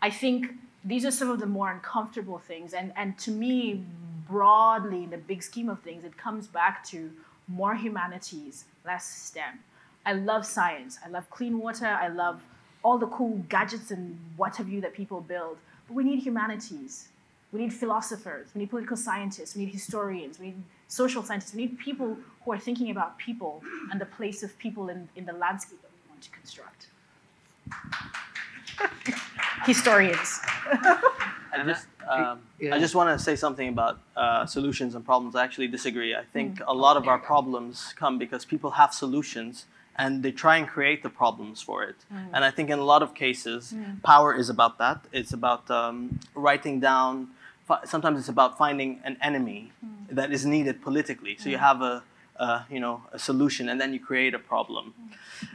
I think these are some of the more uncomfortable things. And, and to me, broadly, in the big scheme of things, it comes back to more humanities, less STEM. I love science. I love clean water. I love all the cool gadgets and what have you that people build. But we need humanities. We need philosophers. We need political scientists. We need historians. We need social scientists. We need people who are thinking about people and the place of people in, in the landscape that we want to construct. Historians. I just, um, yeah. I just want to say something about uh, solutions and problems. I actually disagree. I think a lot of our problems come because people have solutions and they try and create the problems for it. And I think in a lot of cases, power is about that. It's about um, writing down. Sometimes it's about finding an enemy that is needed politically. So you have a, a, you know, a solution, and then you create a problem.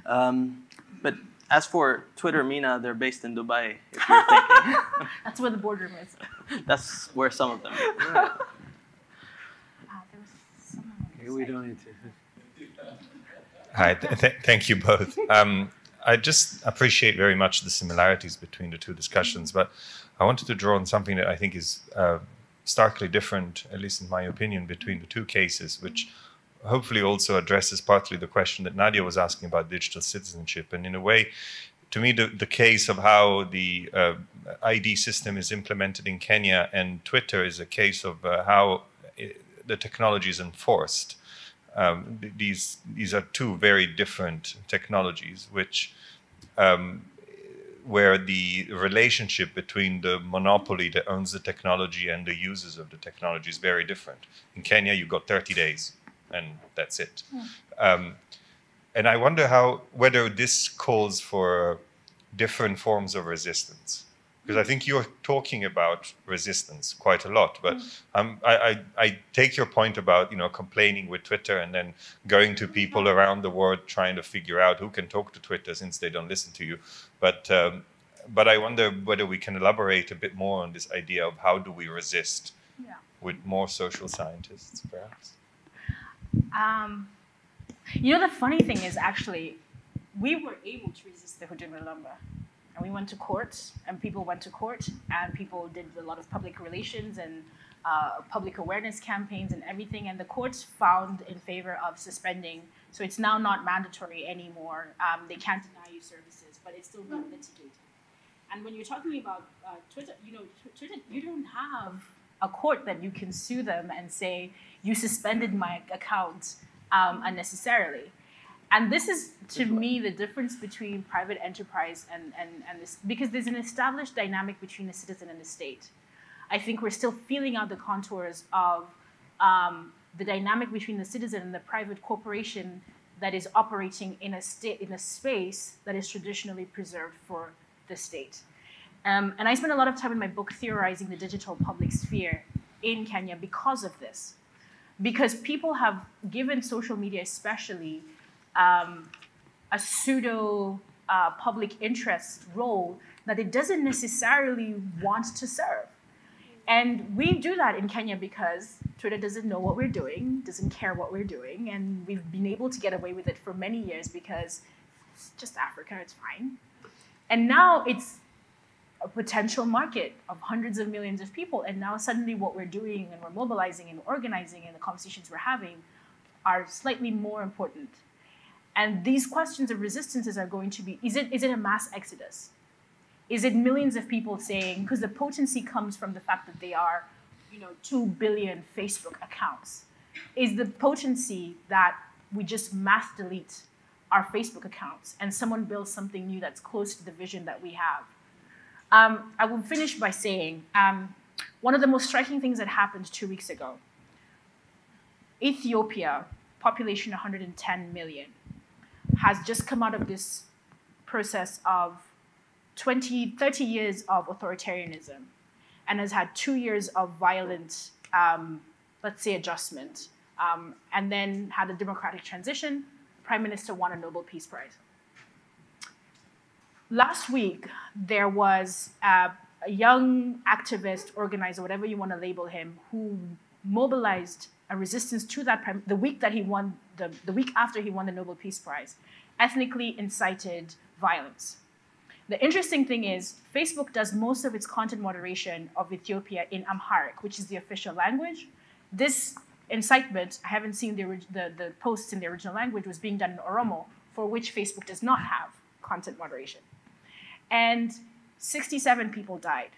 Um, but as for Twitter, Mina, they're based in Dubai. If you're thinking. That's where the boardroom is. That's where some of them. Are. Ah, there was someone on Okay, we side. don't need to. Hi, th- th- thank you both. Um, I just appreciate very much the similarities between the two discussions, but I wanted to draw on something that I think is uh, starkly different, at least in my opinion, between the two cases, which hopefully also addresses partly the question that Nadia was asking about digital citizenship. And in a way, to me, the, the case of how the uh, ID system is implemented in Kenya and Twitter is a case of uh, how i the technology is enforced um, th- these these are two very different technologies, which um, where the relationship between the monopoly that owns the technology and the users of the technology is very different. In Kenya, you've got 30 days, and that's it. Um, and I wonder how whether this calls for different forms of resistance. Because I think you're talking about resistance quite a lot, but um, I, I, I take your point about you know complaining with Twitter and then going to people around the world trying to figure out who can talk to Twitter since they don't listen to you. But um, but I wonder whether we can elaborate a bit more on this idea of how do we resist Yeah. with more social scientists, perhaps. Um, you know, the funny thing is actually, we were able to resist the Huduma Namba. And we went to court, and people went to court, and people did a lot of public relations and uh, public awareness campaigns and everything. And the courts found in favor of suspending. So it's now not mandatory anymore. Um, they can't deny you services, but it's still being litigated. And when you're talking about uh, Twitter, you know, Twitter, you don't have a court that you can sue them and say you suspended my account um, unnecessarily. And this is, to me, the difference between private enterprise and, and, and this, because there's an established dynamic between the citizen and the state. I think we're still feeling out the contours of um, the dynamic between the citizen and the private corporation that is operating in a state in a space that is traditionally preserved for the state. Um, and I spent a lot of time in my book theorizing the digital public sphere in Kenya because of this. Because people have given social media, especially, um, a pseudo uh, public interest role that it doesn't necessarily want to serve. And we do that in Kenya because Twitter doesn't know what we're doing, doesn't care what we're doing, and we've been able to get away with it for many years because it's just Africa, it's fine. And now it's a potential market of hundreds of millions of people. And now suddenly what we're doing and we're mobilizing and organizing and the conversations we're having are slightly more important. And these questions of resistances are going to be is it, is it a mass exodus? Is it millions of people saying, because the potency comes from the fact that they are, you know, 2 billion Facebook accounts. Is the potency that we just mass delete our Facebook accounts and someone builds something new that's close to the vision that we have? Um, I will finish by saying um, one of the most striking things that happened two weeks ago Ethiopia, population 110 million, has just come out of this process of 20, 30 years of authoritarianism and has had two years of violent, um, let's say, adjustment, um, and then had a democratic transition. Prime minister won a Nobel Peace Prize last week there was a, a young activist organizer whatever you want to label him who mobilized a resistance to that the week that he won the, the week after he won the nobel peace prize ethnically incited violence. The interesting thing is facebook does most of its content moderation of ethiopia in amharic which is the official language. This incitement i haven't seen the, the, the posts in the original language was being done in oromo for which facebook does not have content moderation and 67 people died.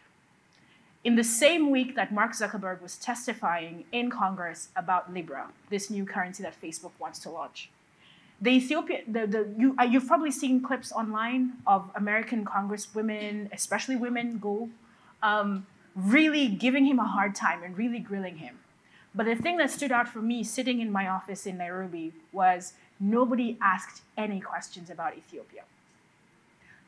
in the same week that Mark Zuckerberg was testifying in Congress about Libra, this new currency that Facebook wants to launch. The the, the, you, uh, you've probably seen clips online of American congresswomen, especially women, go um, really giving him a hard time and really grilling him. But the thing that stood out for me sitting in my office in Nairobi was nobody asked any questions about Ethiopia.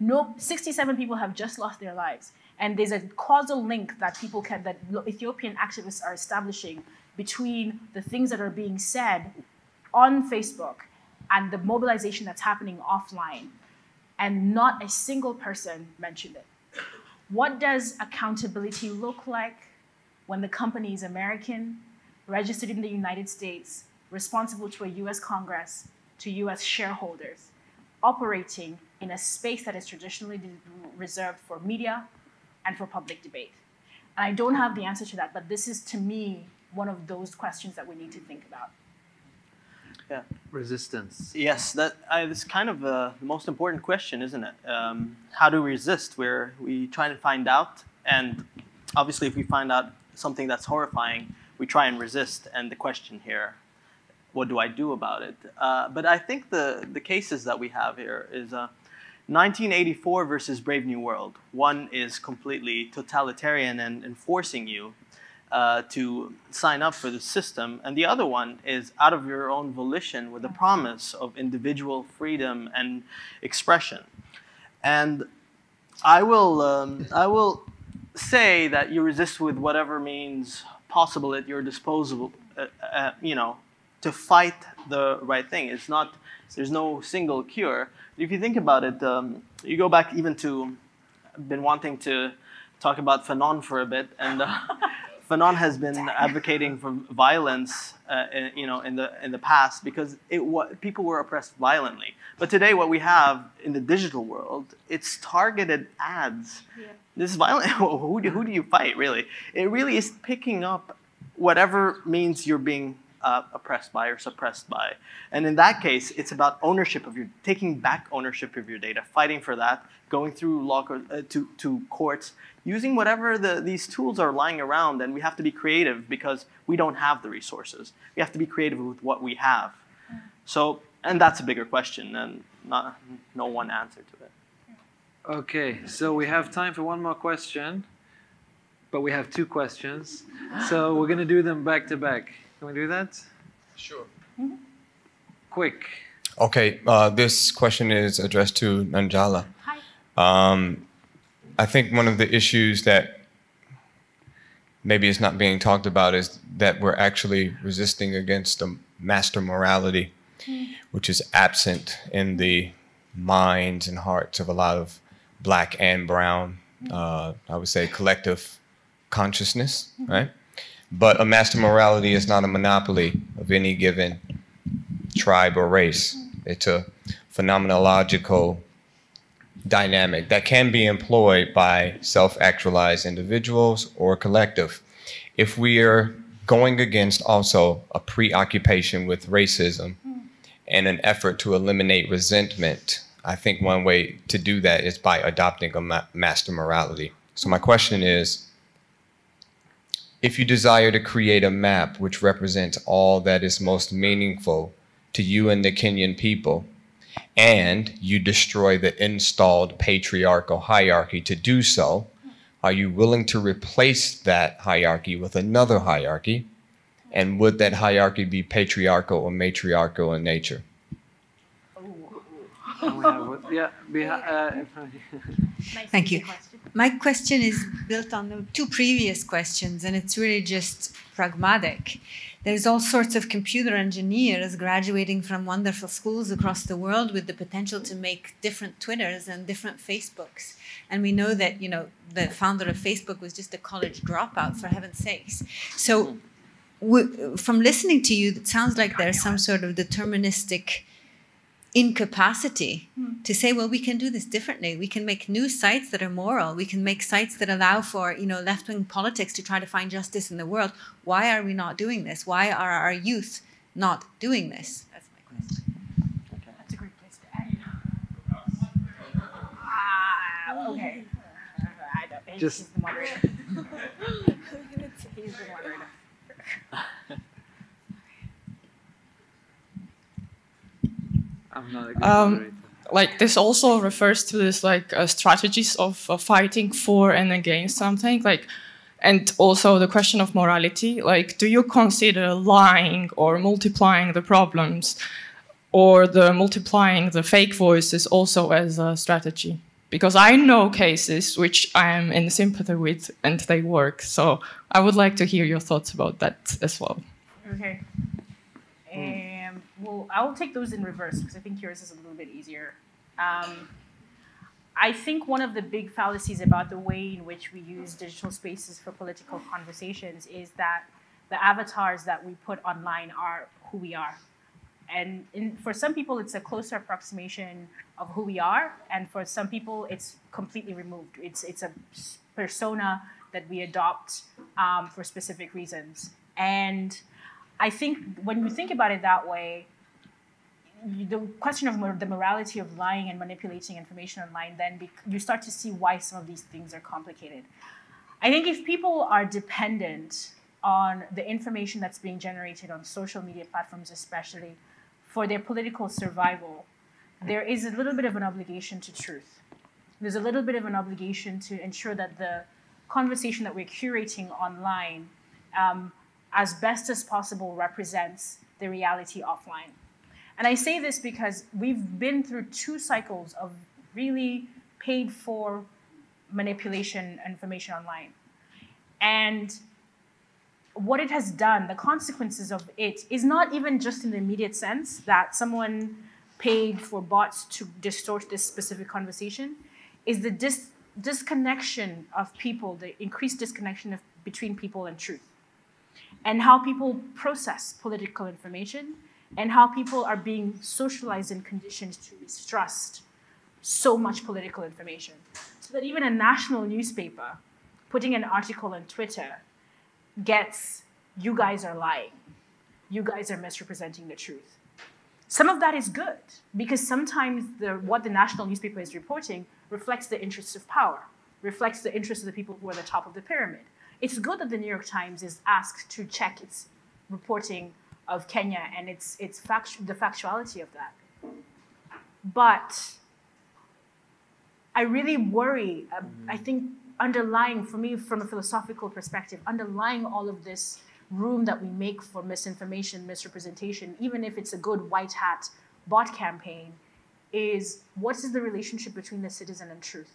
No, 67 people have just lost their lives. And there's a causal link that people can, that Ethiopian activists are establishing between the things that are being said on Facebook and the mobilization that's happening offline. And not a single person mentioned it. What does accountability look like when the company is American, registered in the United States, responsible to a US Congress, to US shareholders, operating in a space that is traditionally reserved for media and for public debate? And I don't have the answer to that, but this is to me one of those questions that we need to think about. Yeah. Resistance. Yes, that uh, is kind of uh, the most important question, isn't it? Um, how do we resist? Where we try to find out, and obviously, if we find out something that's horrifying, we try and resist. And the question here, what do I do about it? Uh, but I think the the cases that we have here is. 1984 uh, versus Brave New World. One is completely totalitarian and enforcing you uh, to sign up for the system, and the other one is out of your own volition with the promise of individual freedom and expression. And I will, um, I will say that you resist with whatever means possible at your disposal, uh, uh, you know, to fight the right thing. It's not, there's no single cure. If you think about it, um, you go back even to, I've been wanting to talk about Fanon for a bit, and uh, Fanon has been advocating for violence, uh, in, you know, in the in the past because it people were oppressed violently. But today, what we have in the digital world, it's targeted ads. Yeah. This is violent. who do, who do you fight, really? It really is picking up whatever means you're being uh, oppressed by or suppressed by. And in that case, it's about ownership of your, taking back ownership of your data, fighting for that, going through law uh, to, to courts, using whatever the, these tools are lying around. And we have to be creative because we don't have the resources. We have to be creative with what we have. So, and that's a bigger question, and not, no one answer to it. Okay, so we have time for one more question, but we have two questions. So we're going to do them back to back. Can we do that? Sure. Mm-hmm. Quick. Okay, uh, this question is addressed to Nanjala. Hi. Um, I think one of the issues that maybe is not being talked about is that we're actually resisting against the master morality, mm. which is absent in the minds and hearts of a lot of black and brown, uh, I would say, collective consciousness, mm-hmm. right? But a master morality is not a monopoly of any given tribe or race. It's a phenomenological dynamic that can be employed by self actualized individuals or collective. If we are going against also a preoccupation with racism and an effort to eliminate resentment, I think one way to do that is by adopting a ma master morality. So, my question is if you desire to create a map which represents all that is most meaningful to you and the Kenyan people, and you destroy the installed patriarchal hierarchy to do so, are you willing to replace that hierarchy with another hierarchy? And would that hierarchy be patriarchal or matriarchal in nature? Thank you. My question is built on the two previous questions, and it's really just pragmatic. There's all sorts of computer engineers graduating from wonderful schools across the world with the potential to make different Twitters and different Facebooks. And we know that, you know, the founder of Facebook was just a college dropout, for heaven's sakes. So, from listening to you, it sounds like there's some sort of deterministic incapacity hmm. to say well we can do this differently. We can make new sites that are moral. We can make sites that allow for you know left-wing politics to try to find justice in the world. Why are we not doing this? Why are our youth not doing this? That's my question. Okay. that's a great place to end. Uh, okay. I don't, just Um, like this also refers to this like uh, strategies of uh, fighting for and against something like and also the question of morality like do you consider lying or multiplying the problems or the multiplying the fake voices also as a strategy? Because i know cases which i am in sympathy with and they work so i would like to hear your thoughts about that as well. Okay. Um, well i'll take those in reverse because i think yours is a little bit easier um, I think one of the big fallacies about the way in which we use digital spaces for political conversations is that the avatars that we put online are who we are. And in, for some people, it's a closer approximation of who we are, and for some people, it's completely removed. It's, it's a persona that we adopt um, for specific reasons. And I think when you think about it that way, the question of the morality of lying and manipulating information online, then you start to see why some of these things are complicated. I think if people are dependent on the information that's being generated on social media platforms, especially for their political survival, there is a little bit of an obligation to truth. There's a little bit of an obligation to ensure that the conversation that we're curating online, um, as best as possible, represents the reality offline. And I say this because we've been through two cycles of really paid for manipulation information online. And what it has done, the consequences of it, is not even just in the immediate sense that someone paid for bots to distort this specific conversation, is the dis- disconnection of people, the increased disconnection of, between people and truth, and how people process political information and how people are being socialized and conditioned to mistrust so much political information. So that even a national newspaper putting an article on Twitter gets, you guys are lying. You guys are misrepresenting the truth. Some of that is good because sometimes the, what the national newspaper is reporting reflects the interests of power, reflects the interests of the people who are at the top of the pyramid. It's good that the New York Times is asked to check its reporting of Kenya and it's, it's factu- the factuality of that. But I really worry, uh, I think underlying, for me, from a philosophical perspective, underlying all of this room that we make for misinformation, misrepresentation, even if it's a good white hat bot campaign, is what is the relationship between the citizen and truth?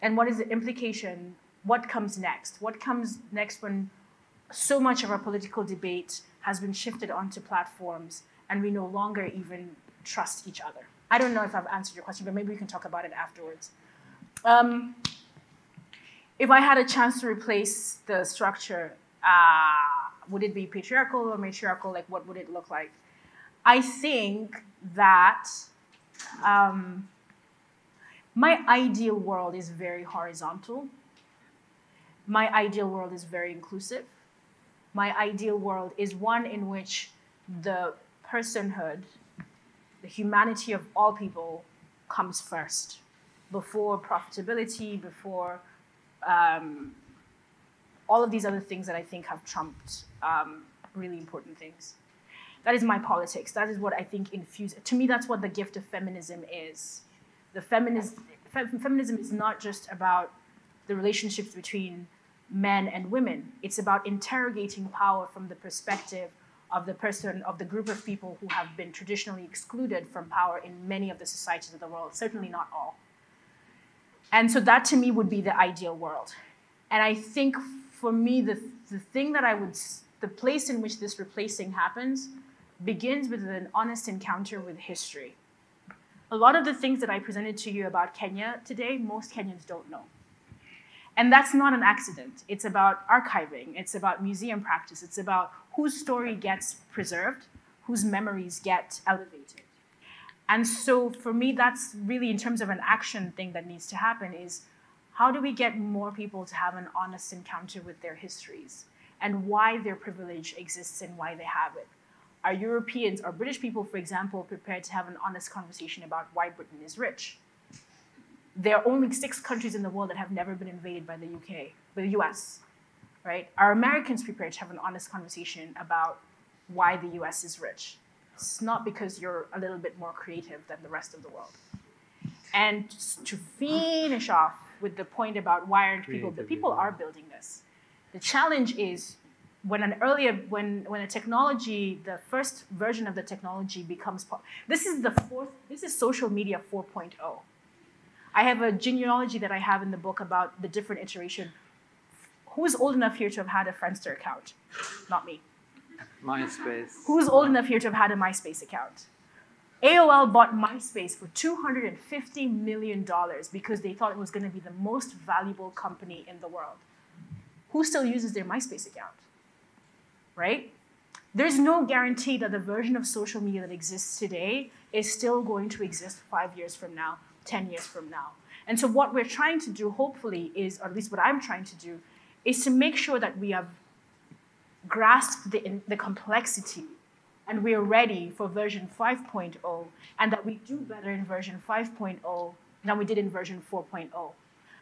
And what is the implication? What comes next? What comes next when so much of our political debate has been shifted onto platforms and we no longer even trust each other. I don't know if I've answered your question, but maybe we can talk about it afterwards. Um, if I had a chance to replace the structure, uh, would it be patriarchal or matriarchal? Like, what would it look like? I think that um, my ideal world is very horizontal. My ideal world is very inclusive my ideal world is one in which the personhood, the humanity of all people comes first, before profitability, before um, all of these other things that I think have trumped um, really important things. That is my politics. That is what I think infuse. To me, that's what the gift of feminism is. The feminism, feminism is not just about the relationships between men and women. It's about interrogating power from the perspective of the person, of the group of people who have been traditionally excluded from power in many of the societies of the world, certainly not all. And so that to me would be the ideal world. And I think for me, the, the thing that I would, the place in which this replacing happens begins with an honest encounter with history. A lot of the things that I presented to you about Kenya today, most Kenyans don't know. And that's not an accident. It's about archiving, it's about museum practice, it's about whose story gets preserved, whose memories get elevated. And so for me, that's really in terms of an action thing that needs to happen is how do we get more people to have an honest encounter with their histories and why their privilege exists and why they have it? Are Europeans or British people, for example, prepared to have an honest conversation about why Britain is rich? There are only six countries in the world that have never been invaded by the UK, by the US, right? Are Americans prepared to have an honest conversation about why the US is rich? it's not because you're a little bit more creative than the rest of the world. And to finish off with the point about why aren't people, the people are building this. The challenge is when an earlier, when, when a technology, the first version of the technology becomes, this is the fourth, this is social media 4.0. I have a genealogy that I have in the book about the different iteration. Who's old enough here to have had a Friendster account? Not me. MySpace. Who's old enough here to have had a MySpace account? AOL bought MySpace for $250 million because they thought it was going to be the most valuable company in the world. Who still uses their MySpace account? Right? There's no guarantee that the version of social media that exists today is still going to exist five years from now, 10 years from now. And so, what we're trying to do, hopefully, is, or at least what I'm trying to do, is to make sure that we have grasped the, the complexity and we're ready for version 5.0 and that we do better in version 5.0 than we did in version 4.0.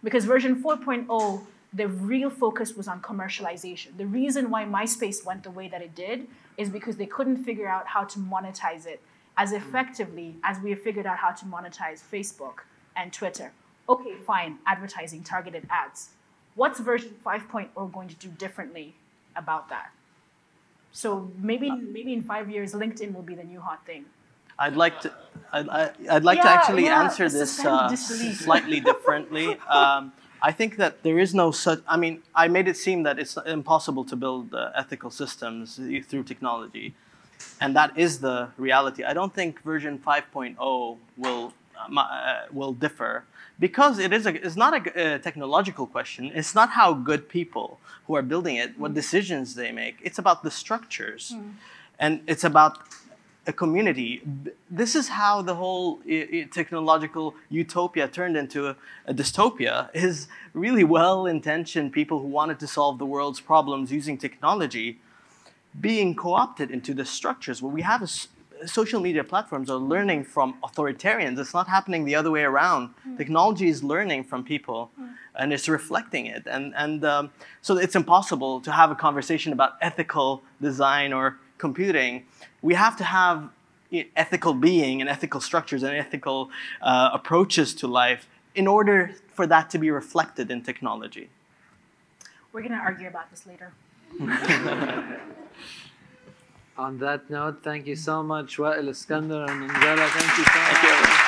Because version 4.0, the real focus was on commercialization. The reason why MySpace went the way that it did is because they couldn't figure out how to monetize it as effectively as we have figured out how to monetize Facebook and Twitter. Okay, fine, advertising, targeted ads. What's version 5.0 going to do differently about that? So maybe maybe in five years, LinkedIn will be the new hot thing. I'd like to I'd, I'd like Yeah, to actually yeah, answer this uh, slightly differently. Um, I think that there is no such. I mean, I made it seem that it's impossible to build uh, ethical systems through technology, and that is the reality. I don't think version 5.0 will uh, uh, will differ because it is a, it's not a, uh technological question. It's not how good people who are building it, what decisions they make. It's about the structures, and it's about a community. This is how the whole technological utopia turned into a, a dystopia. Is really well-intentioned people who wanted to solve the world's problems using technology being co-opted into the structures. What we have is social media platforms are learning from authoritarians. It's not happening the other way around. Technology is learning from people, and it's reflecting it. And and um, so it's impossible to have a conversation about ethical design or computing. We have to have ethical being and ethical structures and ethical uh, approaches to life in order for that to be reflected in technology. We're going to argue about this later. On that note, thank you so much, Wael Eskandar and Nanjala. Thank you so much. Thank you.